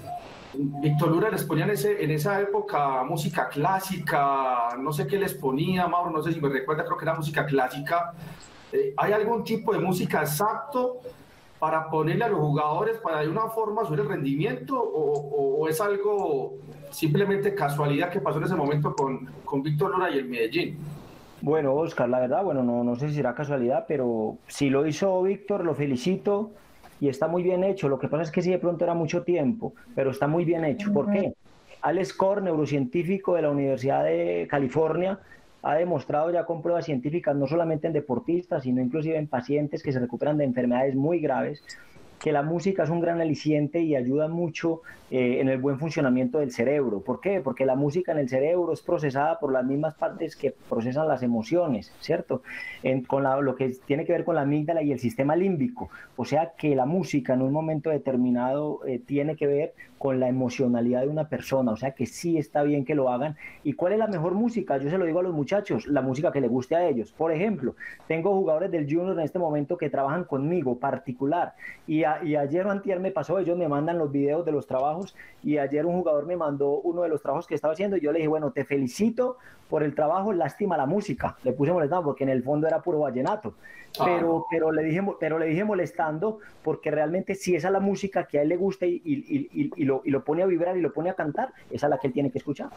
Víctor Lura les ponía en, ese, en esa época música clásica, no sé qué les ponía, Mauro, no sé si me recuerda, creo que era música clásica. Eh, ¿Hay algún tipo de música exacto para ponerle a los jugadores para de una forma subir el rendimiento o, o, es algo simplemente casualidad que pasó en ese momento con, con Víctor Luna y el Medellín? Bueno, Oscar, la verdad, bueno, no, no sé si será casualidad, pero si lo hizo Víctor, lo felicito y está muy bien hecho. Lo que pasa es que sí, de pronto era mucho tiempo, pero está muy bien hecho. ¿Por qué? Alex Core, neurocientífico de la Universidad de California, ha demostrado ya con pruebas científicas, no solamente en deportistas, sino inclusive en pacientes que se recuperan de enfermedades muy graves, que la música es un gran aliciente y ayuda mucho eh, en el buen funcionamiento del cerebro. ¿Por qué? Porque la música en el cerebro es procesada por las mismas partes que procesan las emociones, ¿cierto? con lo que tiene que ver con la amígdala y el sistema límbico. O sea que la música en un momento determinado eh, tiene que ver con la emocionalidad de una persona. O sea que sí está bien que lo hagan. ¿Y cuál es la mejor música? Yo se lo digo a los muchachos, la música que le guste a ellos. Por ejemplo, tengo jugadores del Junior en este momento que trabajan conmigo particular y, ayer o antier me pasó, ellos me mandan los videos de los trabajos y ayer un jugador me mandó uno de los trabajos que estaba haciendo y yo le dije, bueno, te felicito por el trabajo, lástima la música. Le puse molestando porque en el fondo era puro vallenato. Ah. Pero, pero, le dije, pero le dije molestando porque realmente si esa es la música que a él le gusta y, y, y, lo, y lo pone a vibrar y lo pone a cantar, esa es la que él tiene que escuchar.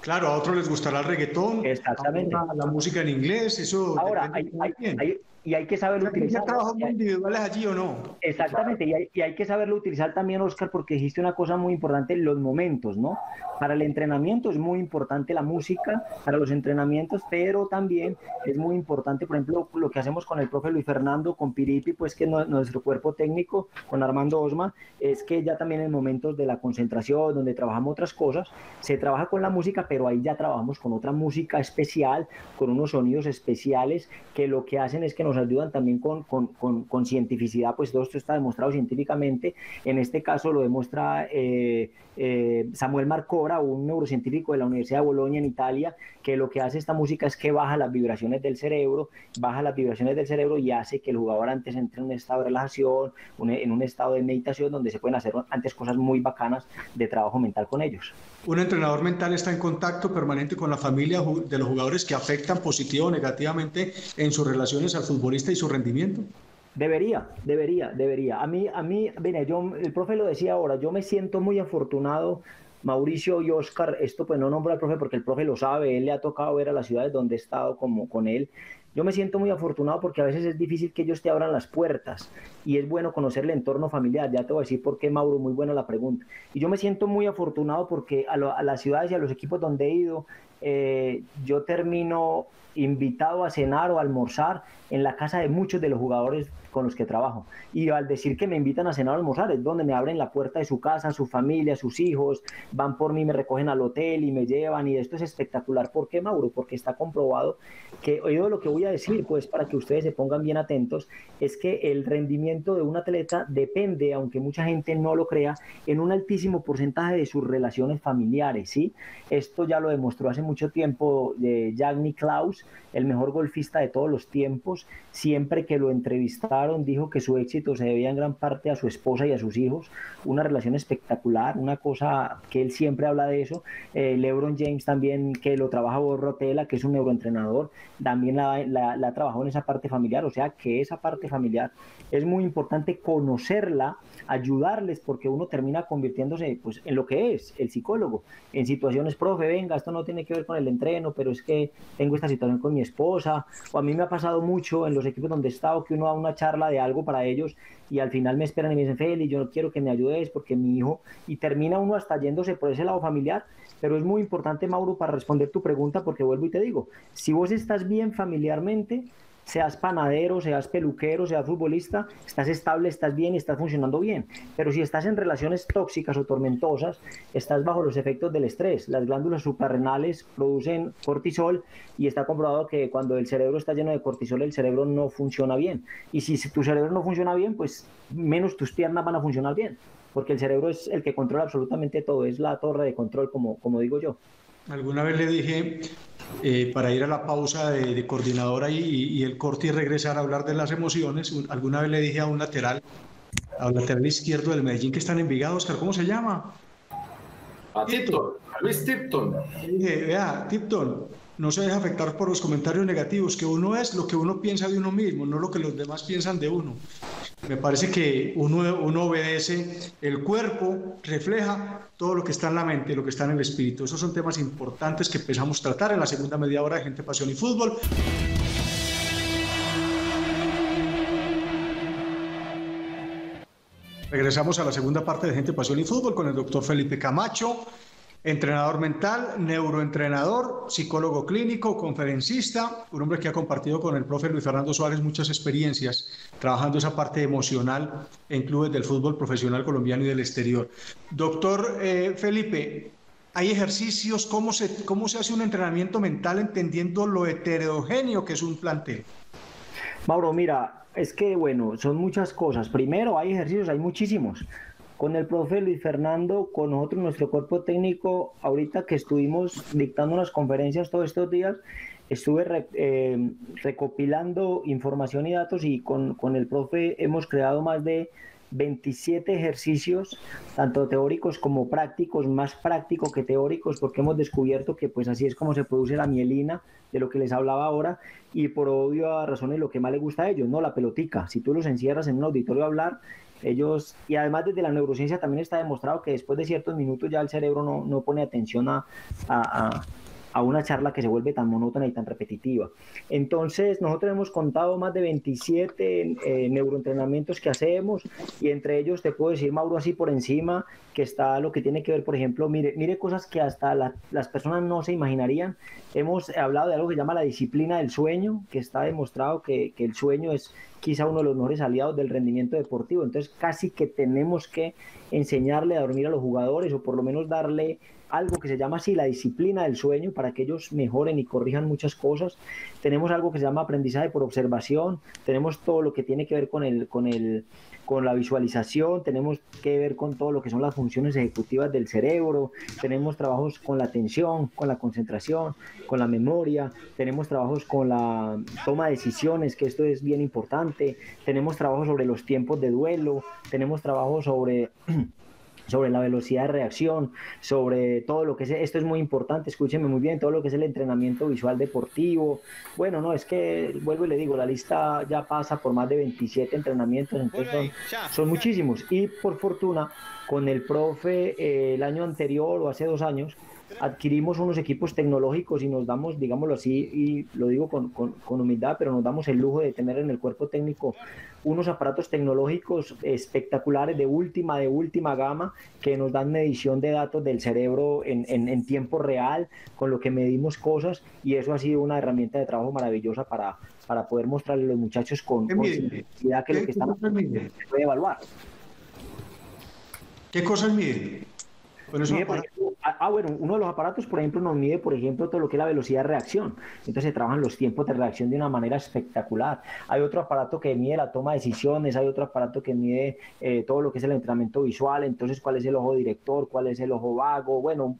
Claro, a otros les gustará el reggaetón, Exactamente. la música en inglés, eso. Ahora, hay, hay, y hay que saberlo utilizar. trabajos individuales allí o no? Exactamente, y hay, y hay, que saberlo utilizar también, Oscar, porque dijiste una cosa muy importante, los momentos, ¿no? Para el entrenamiento es muy importante la música, para los entrenamientos, pero también es muy importante, por ejemplo, lo que hacemos con el profe Luis Fernando, con Piripi, pues que nuestro cuerpo técnico, con Armando Osma, es que ya también en momentos de la concentración, donde trabajamos otras cosas, se trabaja con la música, pero ahí ya trabajamos con otra música especial, con unos sonidos especiales, que lo que hacen es que nos ayudan también con, con, con, cientificidad, pues todo esto está demostrado científicamente. En este caso lo demuestra eh, eh, Samuel Marcora, un neurocientífico de la Universidad de Bolonia en Italia, que lo que hace esta música es que baja las vibraciones del cerebro, baja las vibraciones del cerebro y hace que el jugador antes entre en un estado de relajación, en un estado de meditación donde se pueden hacer antes cosas muy bacanas de trabajo mental con ellos. Un entrenador mental está en contacto permanente con la familia de los jugadores que afectan positivo o negativamente en sus relaciones al futbolista y su rendimiento. Debería, debería, debería. A mí, a mí, mire, yo, el profe lo decía ahora, yo me siento muy afortunado, Mauricio y Oscar, esto pues no nombro al profe porque el profe lo sabe, él le ha tocado ver a las ciudades donde he estado como con él. Yo me siento muy afortunado porque a veces es difícil que ellos te abran las puertas y es bueno conocer el entorno familiar. Ya te voy a decir por qué, Mauro, muy buena la pregunta. Y yo me siento muy afortunado porque a, a las ciudades y a los equipos donde he ido, eh, yo termino invitado a cenar o almorzar en la casa de muchos de los jugadores con los que trabajo. Y al decir que me invitan a cenar o almorzar, es donde me abren la puerta de su casa, su familia, sus hijos, van por mí, me recogen al hotel y me llevan. Y esto es espectacular. ¿Por qué, Mauro? Porque está comprobado que, oído lo que voy a decir, pues para que ustedes se pongan bien atentos, es que el rendimiento de un atleta depende, aunque mucha gente no lo crea, en un altísimo porcentaje de sus relaciones familiares, ¿sí? Esto ya lo demostró hace mucho tiempo eh, Jack Nicklaus, el mejor golfista de todos los tiempos, siempre que lo entrevistaron dijo que su éxito se debía en gran parte a su esposa y a sus hijos, una relación espectacular, una cosa que él siempre habla de eso. Eh, LeBron James también, que lo trabaja Borrotela, que es un neuroentrenador, también la, la, la trabajó en esa parte familiar, o sea que esa parte familiar es muy importante conocerla, ayudarles, porque uno termina convirtiéndose pues, en lo que es, el psicólogo, en situaciones, profe, venga, esto no tiene que ver con el entreno, pero es que tengo esta situación con mi esposa, o a mí me ha pasado mucho en los equipos donde he estado que uno da una charla de algo para ellos y al final me esperan y me dicen, Feli, yo no quiero que me ayudes porque mi hijo, y termina uno hasta yéndose por ese lado familiar, pero es muy importante, Mauro, para responder tu pregunta, porque vuelvo y te digo, si vos estás bien familiarmente, seas panadero, seas peluquero, seas futbolista, estás estable, estás bien y estás funcionando bien. Pero si estás en relaciones tóxicas o tormentosas, estás bajo los efectos del estrés. Las glándulas suprarrenales producen cortisol y está comprobado que cuando el cerebro está lleno de cortisol, el cerebro no funciona bien. Y si tu cerebro no funciona bien, pues menos tus piernas van a funcionar bien, porque el cerebro es el que controla absolutamente todo, es la torre de control, como, como digo yo. Alguna vez le dije eh, para ir a la pausa de, coordinadora y, el corte y regresar a hablar de las emociones. Alguna vez le dije a un lateral, al lateral izquierdo del Medellín que están en Envigado, Oscar, ¿cómo se llama? A Tipton, a Luis Tipton. dije, vea, Tipton, no se deja afectar por los comentarios negativos, que uno es lo que uno piensa de uno mismo, no lo que los demás piensan de uno. Me parece que uno, uno obedece, el cuerpo refleja todo lo que está en la mente, lo que está en el espíritu. Esos son temas importantes que empezamos a tratar en la segunda media hora de Gente, Pasión y Fútbol. Regresamos a la segunda parte de Gente, Pasión y Fútbol con el doctor Felipe Camacho Entrenador mental, neuroentrenador, psicólogo clínico, conferencista, un hombre que ha compartido con el profe Luis Fernando Suárez muchas experiencias trabajando esa parte emocional en clubes del fútbol profesional colombiano y del exterior. Doctor eh, Felipe, ¿hay ejercicios? ¿Cómo se, ¿Cómo se hace un entrenamiento mental entendiendo lo heterogéneo que es un plantel? Mauro, mira, es que bueno, son muchas cosas. Primero, hay ejercicios, hay muchísimos con el profe Luis Fernando, con nosotros, nuestro cuerpo técnico, ahorita que estuvimos dictando unas conferencias todos estos días, estuve eh, recopilando información y datos y con, con el profe hemos creado más de 27 ejercicios, tanto teóricos como prácticos, más prácticos que teóricos, porque hemos descubierto que pues así es como se produce la mielina, de lo que les hablaba ahora, y por obvio razones lo que más les gusta a ellos, ¿no? La pelotica. Si tú los encierras en un auditorio a hablar, ellos, y además desde la neurociencia también está demostrado que después de ciertos minutos ya el cerebro no, no pone atención a, a, a una charla que se vuelve tan monótona y tan repetitiva. Entonces, nosotros hemos contado más de 27 eh, neuroentrenamientos que hacemos y entre ellos te puedo decir, Mauro, así por encima, que está lo que tiene que ver, por ejemplo, mire, mire cosas que hasta las personas no se imaginarían. Hemos hablado de algo que se llama la disciplina del sueño, que está demostrado que, que el sueño es quizá uno de los mejores aliados del rendimiento deportivo. Entonces, casi que tenemos que enseñarle a dormir a los jugadores o por lo menos darle algo que se llama así la disciplina del sueño para que ellos mejoren y corrijan muchas cosas. Tenemos algo que se llama aprendizaje por observación, tenemos todo lo que tiene que ver con el, con el con la visualización, tenemos que ver con todo lo que son las funciones ejecutivas del cerebro, tenemos trabajos con la atención, con la concentración, con la memoria, tenemos trabajos con la toma de decisiones, que esto es bien importante, tenemos trabajos sobre los tiempos de duelo, tenemos trabajos sobre sobre la velocidad de reacción, sobre todo lo que es, esto es muy importante, escúcheme muy bien, todo lo que es el entrenamiento visual deportivo. Bueno, no, es que vuelvo y le digo, la lista ya pasa por más de 27 entrenamientos, entonces son, muchísimos. Y por fortuna, con el profe eh, el año anterior o hace dos años, adquirimos unos equipos tecnológicos y nos damos, digámoslo así, y lo digo con, con, con, humildad, pero nos damos el lujo de tener en el cuerpo técnico unos aparatos tecnológicos espectaculares de última, de última gama, que nos dan medición de datos del cerebro en, en, en tiempo real, con lo que medimos cosas, y eso ha sido una herramienta de trabajo maravillosa para, para poder mostrarle a los muchachos con, con simplicidad que lo que estamos se puede evaluar. ¿Qué cosas mide? Bueno, eso Ah, ah, bueno, uno de los aparatos, por ejemplo, nos mide, por ejemplo, todo lo que es la velocidad de reacción. Entonces se trabajan los tiempos de reacción de una manera espectacular. Hay otro aparato que mide la toma de decisiones, hay otro aparato que mide eh, todo lo que es el entrenamiento visual, entonces cuál es el ojo director, cuál es el ojo vago, bueno,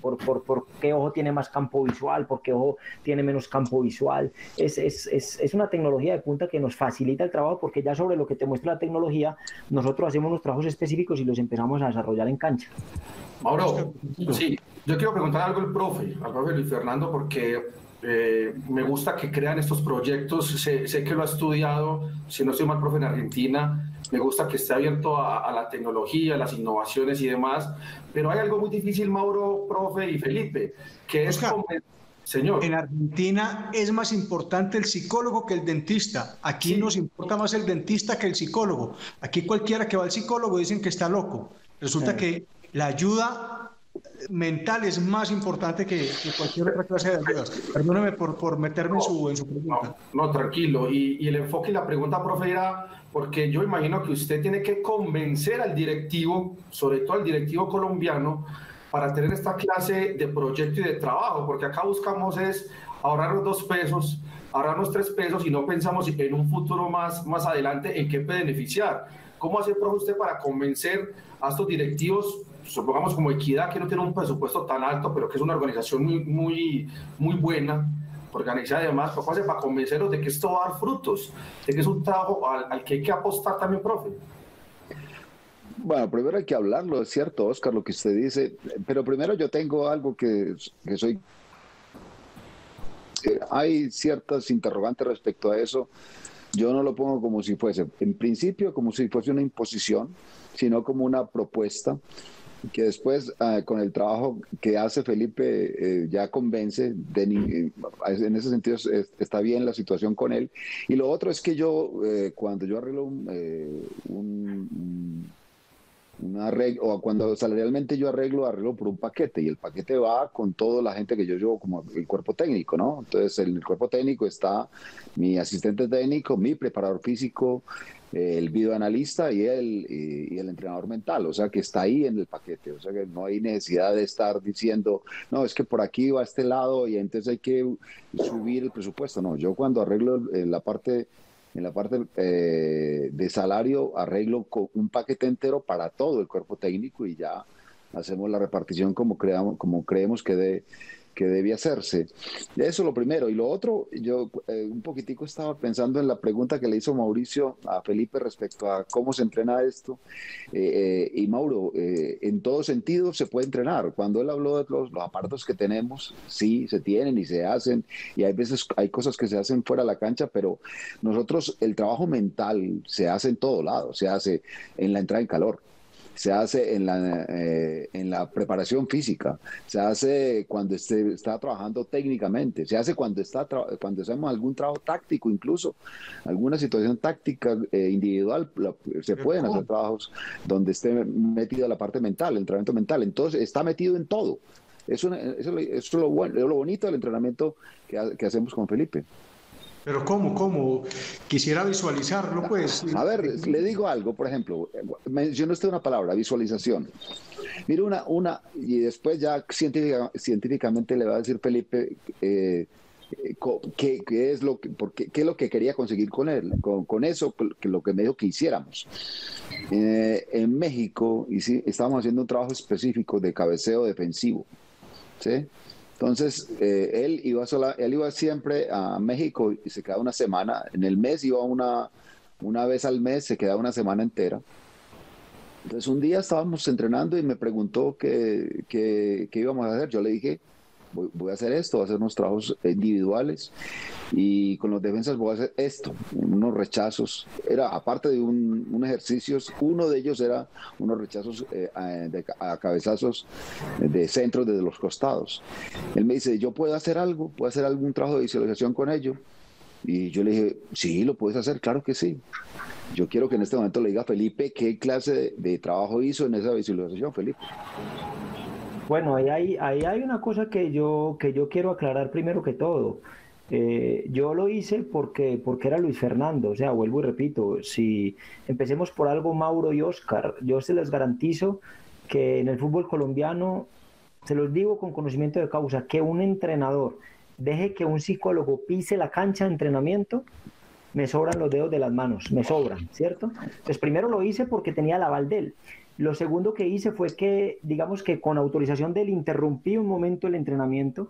por, qué ojo tiene más campo visual, por qué ojo tiene menos campo visual. Es, es, es, una tecnología de punta que nos facilita el trabajo porque ya sobre lo que te muestra la tecnología, nosotros hacemos unos trabajos específicos y los empezamos a desarrollar en cancha. Mauro, sí, yo quiero preguntar algo al profe, al profe Luis Fernando, porque eh, me gusta que crean estos proyectos. Sé, sé, que lo ha estudiado, si no estoy mal, profe, en Argentina. Me gusta que esté abierto a, a, la tecnología, a las innovaciones y demás. Pero hay algo muy difícil, Mauro, profe y Felipe, que es como. Señor. En Argentina es más importante el psicólogo que el dentista. Aquí sí. nos importa más el dentista que el psicólogo. Aquí cualquiera que va al psicólogo dicen que está loco. Resulta sí. que la ayuda mental es más importante que, que, cualquier otra clase de ayudas. Perdóneme por, por meterme no, en, su, en, su, pregunta. No, no tranquilo. Y, y, el enfoque y la pregunta, profe, era porque yo imagino que usted tiene que convencer al directivo, sobre todo al directivo colombiano, para tener esta clase de proyecto y de trabajo, porque acá buscamos es ahorrarnos dos pesos, ahorrarnos tres pesos y no pensamos en un futuro más, más adelante en qué beneficiar. ¿Cómo hace, profe, usted para convencer a estos directivos supongamos como Equidad, que no tiene un presupuesto tan alto, pero que es una organización muy, muy, muy buena, organizada además, ¿cómo hace para convencerlos de que esto va a dar frutos, de que es un trabajo al, que hay que apostar también, profe? Bueno, primero hay que hablarlo, es cierto, Oscar, lo que usted dice, pero primero yo tengo algo que, que soy... Hay ciertas interrogantes respecto a eso. Yo no lo pongo como si fuese, en principio, como si fuese una imposición, sino como una propuesta que después uh, con el trabajo que hace Felipe eh, ya convence, de, eh, en ese sentido es, está bien la situación con él. Y lo otro es que yo, eh, cuando yo arreglo un, un, Un arreglo, o cuando salarialmente yo arreglo, arreglo por un paquete y el paquete va con toda la gente que yo llevo como el cuerpo técnico, ¿no? Entonces en el cuerpo técnico está mi asistente técnico, mi preparador físico, el videoanalista y el, y, el entrenador mental, o sea que está ahí en el paquete, o sea que no hay necesidad de estar diciendo, no, es que por aquí va a este lado y entonces hay que subir el presupuesto, no, yo cuando arreglo en la parte en la parte eh, de salario arreglo con un paquete entero para todo el cuerpo técnico y ya hacemos la repartición como creamos como creemos que de que debía hacerse. Eso lo primero. Y lo otro, yo eh, un poquitico estaba pensando en la pregunta que le hizo Mauricio a Felipe respecto a cómo se entrena esto. Eh, eh, y Mauro, en todo sentido se puede entrenar. Cuando él habló de los, los apartos que tenemos, sí, se tienen y se hacen. Y hay veces, hay cosas que se hacen fuera de la cancha, pero nosotros, el trabajo mental se hace en todo lado. Se hace en la entrada en calor se hace en la, eh, en la preparación física, se hace cuando esté, está trabajando técnicamente, se hace cuando, está cuando hacemos algún trabajo táctico incluso, alguna situación táctica eh, individual, se pueden hacer trabajos donde esté metido la parte mental, el entrenamiento mental, entonces está metido en todo. Eso, eso, es lo, bueno, lo bonito del entrenamiento que, que hacemos con Felipe. Pero ¿cómo? ¿Cómo? Quisiera visualizarlo, pues. A ver, le digo algo, por ejemplo, mencionó usted una palabra, visualización. Mire, una, una, y después ya científicamente le va a decir Felipe eh, qué, es lo que, qué, es lo que quería conseguir con él, con, eso, que lo que me dijo que hiciéramos. Eh, en México y sí, estábamos haciendo un trabajo específico de cabeceo defensivo. ¿sí? Entonces, eh, él, iba sola, él iba siempre a México y se quedaba una semana. En el mes iba una, una vez al mes, se quedaba una semana entera. Entonces, un día estábamos entrenando y me preguntó qué, qué, qué íbamos a hacer. Yo le dije, voy, a hacer esto, voy a hacer unos trabajos individuales y con los defensas voy a hacer esto, unos rechazos. Era aparte de un, un ejercicio, uno de ellos era unos rechazos eh, a, cabezazos de centro desde los costados. Él me dice, yo puedo hacer algo, puedo hacer algún trabajo de visualización con ello. Y yo le dije, sí, lo puedes hacer, claro que sí. Yo quiero que en este momento le diga a Felipe qué clase de, de trabajo hizo en esa visualización, Felipe. Bueno, ahí hay, ahí hay una cosa que yo, que yo quiero aclarar primero que todo. Eh, yo lo hice porque, porque era Luis Fernando, o sea, vuelvo y repito, si empecemos por algo Mauro y Oscar, yo se les garantizo que en el fútbol colombiano, se los digo con conocimiento de causa, que un entrenador deje que un psicólogo pise la cancha de entrenamiento, me sobran los dedos de las manos, me sobran, ¿cierto? Entonces primero lo hice porque tenía la aval. Lo segundo que hice fue que, digamos que con autorización de él, interrumpí un momento el entrenamiento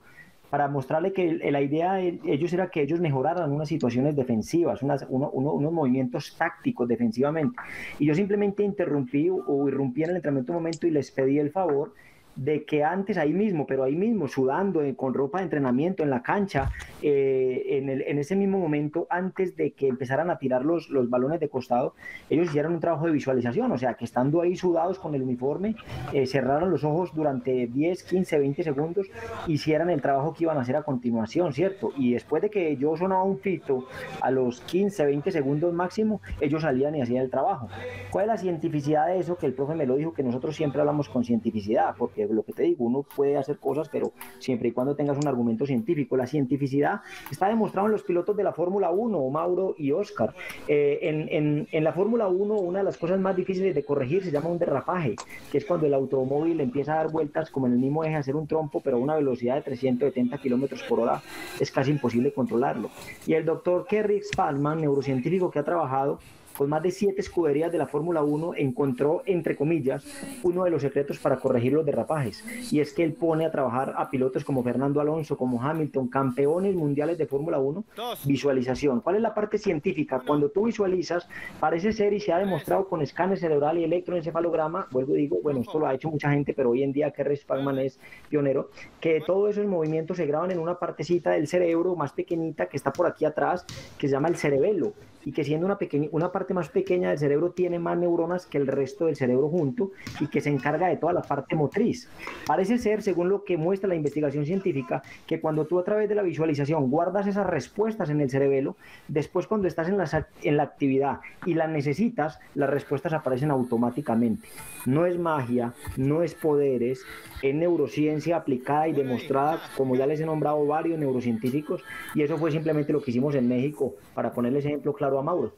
para mostrarle que la idea de ellos era que ellos mejoraran unas situaciones defensivas, unos movimientos tácticos defensivamente. Y yo simplemente interrumpí o irrumpí en el entrenamiento un momento y les pedí el favor de que antes ahí mismo, pero ahí mismo, sudando eh, con ropa de entrenamiento en la cancha, eh, en, el, en, ese mismo momento, antes de que empezaran a tirar los, los balones de costado, ellos hicieron un trabajo de visualización, o sea, que estando ahí sudados con el uniforme, eh, cerraron los ojos durante 10, 15, 20 segundos, hicieran el trabajo que iban a hacer a continuación, ¿cierto? Y después de que yo sonaba un pito a los 15, 20 segundos máximo, ellos salían y hacían el trabajo. ¿Cuál es la cientificidad de eso? Que el profe me lo dijo, que nosotros siempre hablamos con cientificidad, porque lo que te digo, uno puede hacer cosas, pero siempre y cuando tengas un argumento científico. La cientificidad está demostrado en los pilotos de la Fórmula 1, Mauro y Oscar. Eh, en, en, en, la Fórmula 1, una de las cosas más difíciles de corregir se llama un derrapaje, que es cuando el automóvil empieza a dar vueltas como en el mismo eje, hacer un trompo, pero a una velocidad de 370 kilómetros por hora es casi imposible controlarlo. Y el doctor Kerry Spalman, neurocientífico que ha trabajado con más de siete escuderías de la Fórmula 1, encontró, entre comillas, uno de los secretos para corregir los derrapajes. Y es que él pone a trabajar a pilotos como Fernando Alonso, como Hamilton, campeones mundiales de Fórmula 1, visualización. ¿Cuál es la parte científica? Cuando tú visualizas, parece ser y se ha demostrado con escáner cerebral y electroencefalograma, vuelvo y digo, bueno, esto lo ha hecho mucha gente, pero hoy en día Kerry Spagman es pionero, que todos esos movimientos se graban en una partecita del cerebro más pequeñita que está por aquí atrás, que se llama el cerebelo y que siendo una, pequeña, una parte más pequeña del cerebro tiene más neuronas que el resto del cerebro junto y que se encarga de toda la parte motriz. Parece ser, según lo que muestra la investigación científica, que cuando tú a través de la visualización guardas esas respuestas en el cerebelo, después cuando estás en la, en la actividad y las necesitas, las respuestas aparecen automáticamente. No es magia, no es poderes, es neurociencia aplicada y demostrada, como ya les he nombrado varios neurocientíficos, y eso fue simplemente lo que hicimos en México, para ponerles ejemplo claro a Mauro.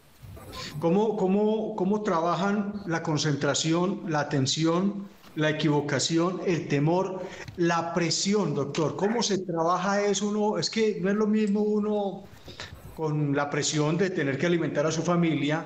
¿Cómo, cómo, cómo trabajan la concentración, la atención, la equivocación, el temor, la presión, doctor? ¿Cómo se trabaja eso? Uno, es que no es lo mismo uno con la presión de tener que alimentar a su familia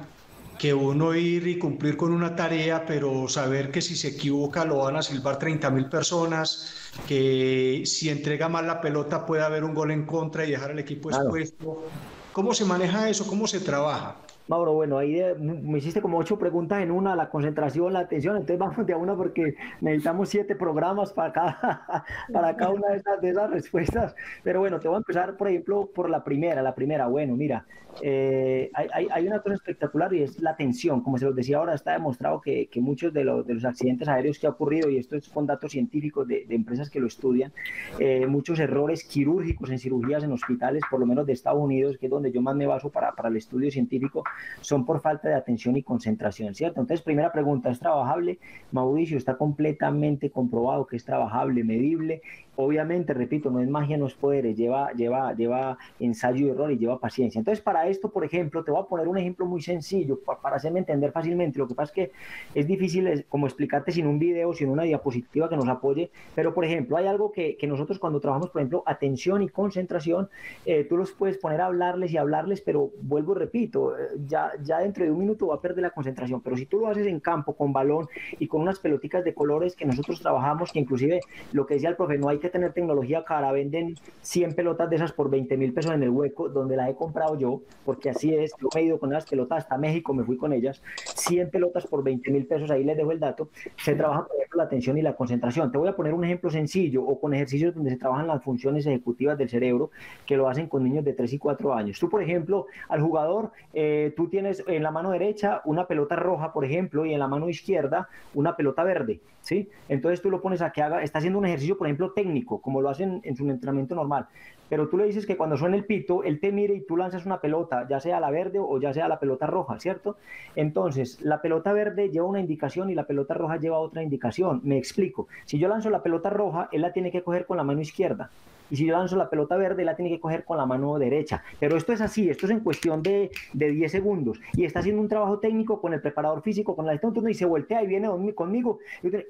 que uno ir y cumplir con una tarea, pero saber que si se equivoca lo van a silbar 30 mil personas, que si entrega mal la pelota puede haber un gol en contra y dejar al equipo expuesto. ¿Cómo se maneja eso? ¿Cócómo se trabaja? Mauro, bueno, ahí me hiciste como ocho preguntas en una, la concentración, la atención, entonces vamos de a una porque necesitamos siete programas para cada, para cada una de esas, de esas respuestas. Pero bueno, te voy a empezar, por ejemplo, por la primera. La primera, bueno, mira, eh, hay, hay, una cosa espectacular y es la tensión. Como se los decía ahora, está demostrado que, que muchos de los, de los, accidentes aéreos que ha ocurrido, y esto es con datos científicos de, de empresas que lo estudian, eh, muchos errores quirúrgicos en cirugías en hospitales, por lo menos de Estados Unidos, que es donde yo más me baso para, para el estudio científico, son por falta de atención y concentración, ¿cierto? Entonces, primera pregunta, ¿es trabajable? Mauricio, está completamente comprobado que es trabajable, medible obviamente, repito, no es magia, no es poderes, lleva, lleva, lleva ensayo y error y lleva paciencia. Entonces, para esto, por ejemplo, te voy a poner un ejemplo muy sencillo para, hacerme entender fácilmente. Lo que pasa es que es difícil como explicarte sin un video, sin una diapositiva que nos apoye, pero, por ejemplo, hay algo que, que nosotros cuando trabajamos, por ejemplo, atención y concentración, eh, tú los puedes poner a hablarles y hablarles, pero vuelvo y repito, eh, ya, ya dentro de un minuto va a perder la concentración, pero si tú lo haces en campo, con balón y con unas peloticas de colores que nosotros trabajamos, que inclusive lo que decía el profe, no hay que tener tecnología cara, venden 100 pelotas de esas por 20 mil pesos en el hueco, donde la he comprado yo, porque así es, yo me he ido con esas pelotas hasta México, me fui con ellas, 100 pelotas por 20 mil pesos, ahí les dejo el dato, se trabaja por ejemplo la atención y la concentración. Te voy a poner un ejemplo sencillo o con ejercicios donde se trabajan las funciones ejecutivas del cerebro, que lo hacen con niños de 3 y 4 años. Tú, por ejemplo, al jugador, eh, tú tienes en la mano derecha una pelota roja, por ejemplo, y en la mano izquierda una pelota verde, ¿sí? Entonces tú lo pones a que haga, está haciendo un ejercicio, por ejemplo, técnico, como lo hacen en su entrenamiento normal. Pero tú le dices que cuando suena el pito, él te mire y tú lanzas una pelota, ya sea la verde o ya sea la pelota roja, ¿cierto? Entonces, la pelota verde lleva una indicación y la pelota roja lleva otra indicación. Me explico. Si yo lanzo la pelota roja, él la tiene que coger con la mano izquierda y si yo lanzo la pelota verde, la tiene que coger con la mano derecha. Pero esto es así, esto es en cuestión de, de 10 segundos. Y está haciendo un trabajo técnico con el preparador físico, con la turno y se voltea y viene conmigo.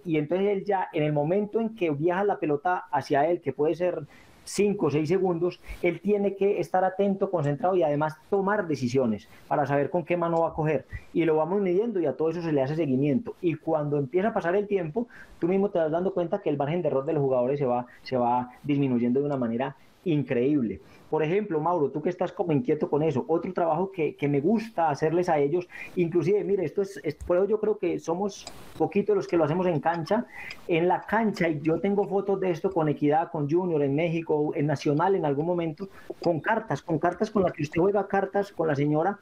Y entonces él ya, en el momento en que viaja la pelota hacia él, que puede ser 5 o 6 segundos, él tiene que estar atento, concentrado y además tomar decisiones para saber con qué mano va a coger. Y lo vamos midiendo y a todo eso se le hace seguimiento. Y cuando empieza a pasar el tiempo, tú mismo te vas dando cuenta que el margen de error de los jugadores se va, se va disminuyendo de una manera increíble. Por ejemplo, Mauro, tú que estás como inquieto con eso, otro trabajo que, que me gusta hacerles a ellos, inclusive, mire, esto es, es, yo creo que somos poquitos los que lo hacemos en cancha, en la cancha, y yo tengo fotos de esto con Equidad, con Junior, en México, en Nacional en algún momento, con cartas, con cartas con las que usted juega cartas con la señora,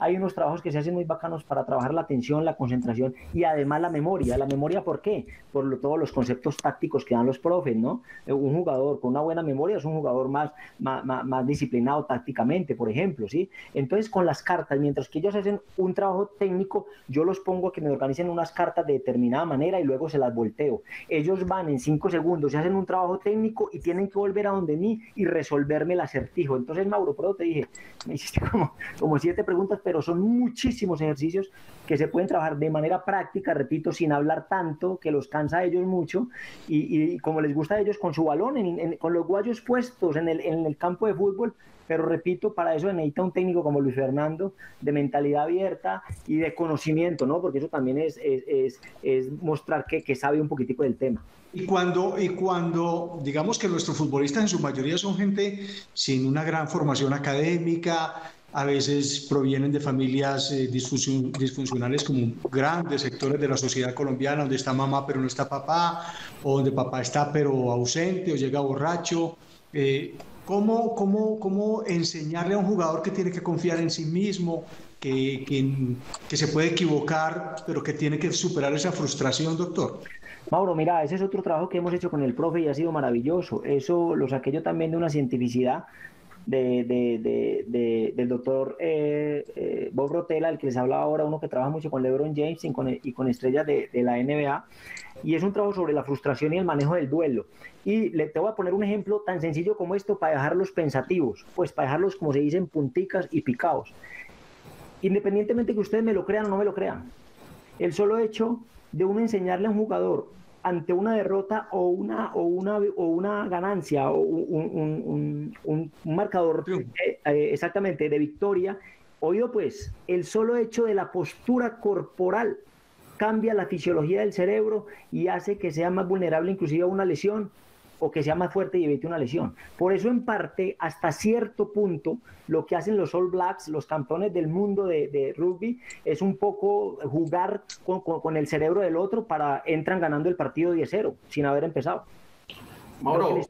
hay unos trabajos que se hacen muy bacanos para trabajar la atención, la concentración y además la memoria. ¿La memoria por qué? Por todos los conceptos tácticos que dan los profes, ¿no? Un jugador con una buena memoria es un jugador más, disciplinado tácticamente, por ejemplo, ¿sí? Entonces, con las cartas, mientras que ellos hacen un trabajo técnico, yo los pongo a que me organicen unas cartas de determinada manera y luego se las volteo. Ellos van en cinco segundos y hacen un trabajo técnico y tienen que volver a donde mí y resolverme el acertijo. Entonces, Mauro, pero te dije, me hiciste como siete preguntas, pero son muchísimos ejercicios que se pueden trabajar de manera práctica, repito, sin hablar tanto, que los cansa a ellos mucho y, como les gusta a ellos con su balón, con los guayos puestos en el, en campo de fútbol pero repito, para eso necesita un técnico como Luis Fernando, de mentalidad abierta y de conocimiento, ¿no? Porque eso también es, mostrar que, que, sabe un poquitico del tema. Y cuando, y cuando, digamos que nuestros futbolistas en su mayoría son gente sin una gran formación académica, a veces provienen de familias eh, disfuncionales como grandes sectores de la sociedad colombiana, donde está mamá pero no está papá, o donde papá está pero ausente o llega borracho. Eh, ¿Cómo, cómo, ¿Cómo enseñarle a un jugador que tiene que confiar en sí mismo, que, que, que se puede equivocar, pero que tiene que superar esa frustración, doctor? Mauro, mira, ese es otro trabajo que hemos hecho con el profe y ha sido maravilloso. Eso lo saqué yo también de una cientificidad de, de, de, del doctor eh, eh, Bob Rotella, el que les hablaba ahora, uno que trabaja mucho con LeBron James y con, y con estrellas de, la NBA. Y es un trabajo sobre la frustración y el manejo del duelo. Y le, te voy a poner un ejemplo tan sencillo como esto para dejarlos pensativos, pues para dejarlos, como se dicen, punticas y picados. Independientemente que ustedes me lo crean o no me lo crean, el solo hecho de uno enseñarle a un jugador ante una derrota o una, o una, o una ganancia o un, un, marcador eh, eh, exactamente de victoria, oído pues, el solo hecho de la postura corporal cambia la fisiología del cerebro y hace que sea más vulnerable inclusive a una lesión o que sea más fuerte y evite una lesión. Por eso, en parte, hasta cierto punto, lo que hacen los All Blacks, los campeones del mundo de, rugby, es un poco jugar con, el cerebro del otro para entran ganando el partido 10-0 sin haber empezado. Mauro.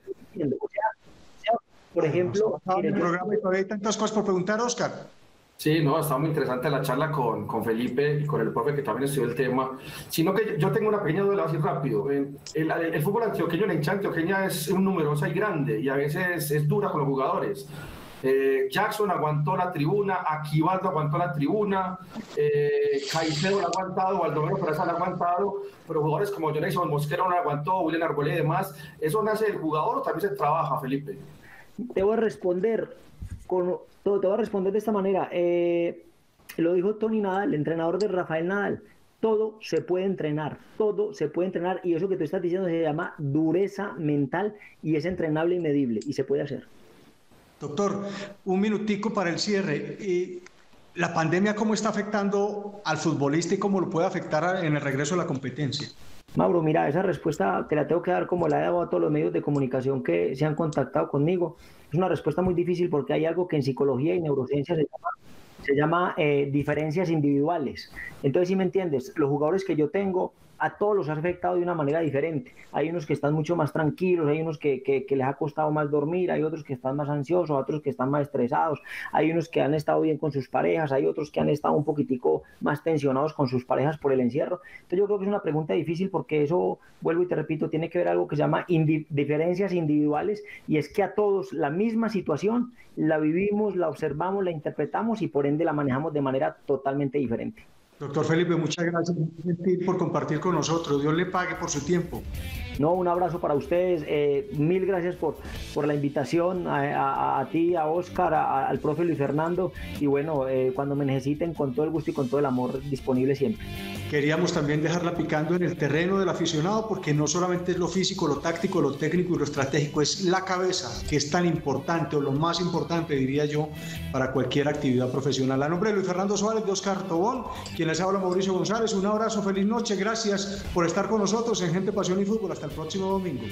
por ejemplo. En el programa hay tantas cosas por preguntar, Oscar. Sí, no, está muy interesante la charla con, con, Felipe y con el profe que también estudió el tema. Sino que yo tengo una pequeña duda así rápido. El, el, fútbol antioqueño, la hincha antioqueña es un numerosa y grande y a veces es dura con los jugadores. Eh, Jackson aguantó la tribuna, Aquivaldo aguantó la tribuna, eh, Caicedo la ha aguantado, Baldomero Peraza la ha aguantado, pero jugadores como Jonathan Mosquera no la aguantó, William Arbolé y demás. ¿Eso nace del jugador o también se trabaja, Felipe? Debo responder te voy a responder de esta manera. Eh, lo dijo Tony Nadal, el entrenador de Rafael Nadal. Todo se puede entrenar, todo se puede entrenar y eso que tú estás diciendo se llama dureza mental y es entrenable y medible y se puede hacer. Doctor, un minutico para el cierre. ¿La pandemia cómo está afectando al futbolista y cómo lo puede afectar en el regreso a la competencia? Mauro, mira, esa respuesta te la tengo que dar como la he dado a todos los medios de comunicación que se han contactado conmigo. Es una respuesta muy difícil porque hay algo que en psicología y neurociencia se llama, eh, diferencias individuales. Entonces, si me entiendes, los jugadores que yo tengo a todos los ha afectado de una manera diferente. Hay unos que están mucho más tranquilos, hay unos que, que, les ha costado más dormir, hay otros que están más ansiosos, otros que están más estresados, hay unos que han estado bien con sus parejas, hay otros que han estado un poquitico más tensionados con sus parejas por el encierro. Entonces yo creo que es una pregunta difícil porque eso, vuelvo y te repito, tiene que ver algo que se llama diferencias individuales y es que a todos la misma situación la vivimos, la observamos, la interpretamos y por ende la manejamos de manera totalmente diferente. Doctor Felipe, muchas gracias por compartir con nosotros. Dios le pague por su tiempo. No, un abrazo para ustedes. Eh, mil gracias por, por la invitación a, ti, a Oscar, al profe Luis Fernando. Y bueno, eh, cuando me necesiten, con todo el gusto y con todo el amor disponible siempre. Queríamos también dejarla picando en el terreno del aficionado porque no solamente es lo físico, lo táctico, lo técnico y lo estratégico, es la cabeza, que es tan importante o lo más importante, diría yo, para cualquier actividad profesional. A nombre de Luis Fernando Suárez, de Oscar Tobón, les habla, Mauricio González. Un abrazo, feliz noche. Gracias por estar con nosotros en Gente, Pasión y Fútbol. Hasta el próximo domingo.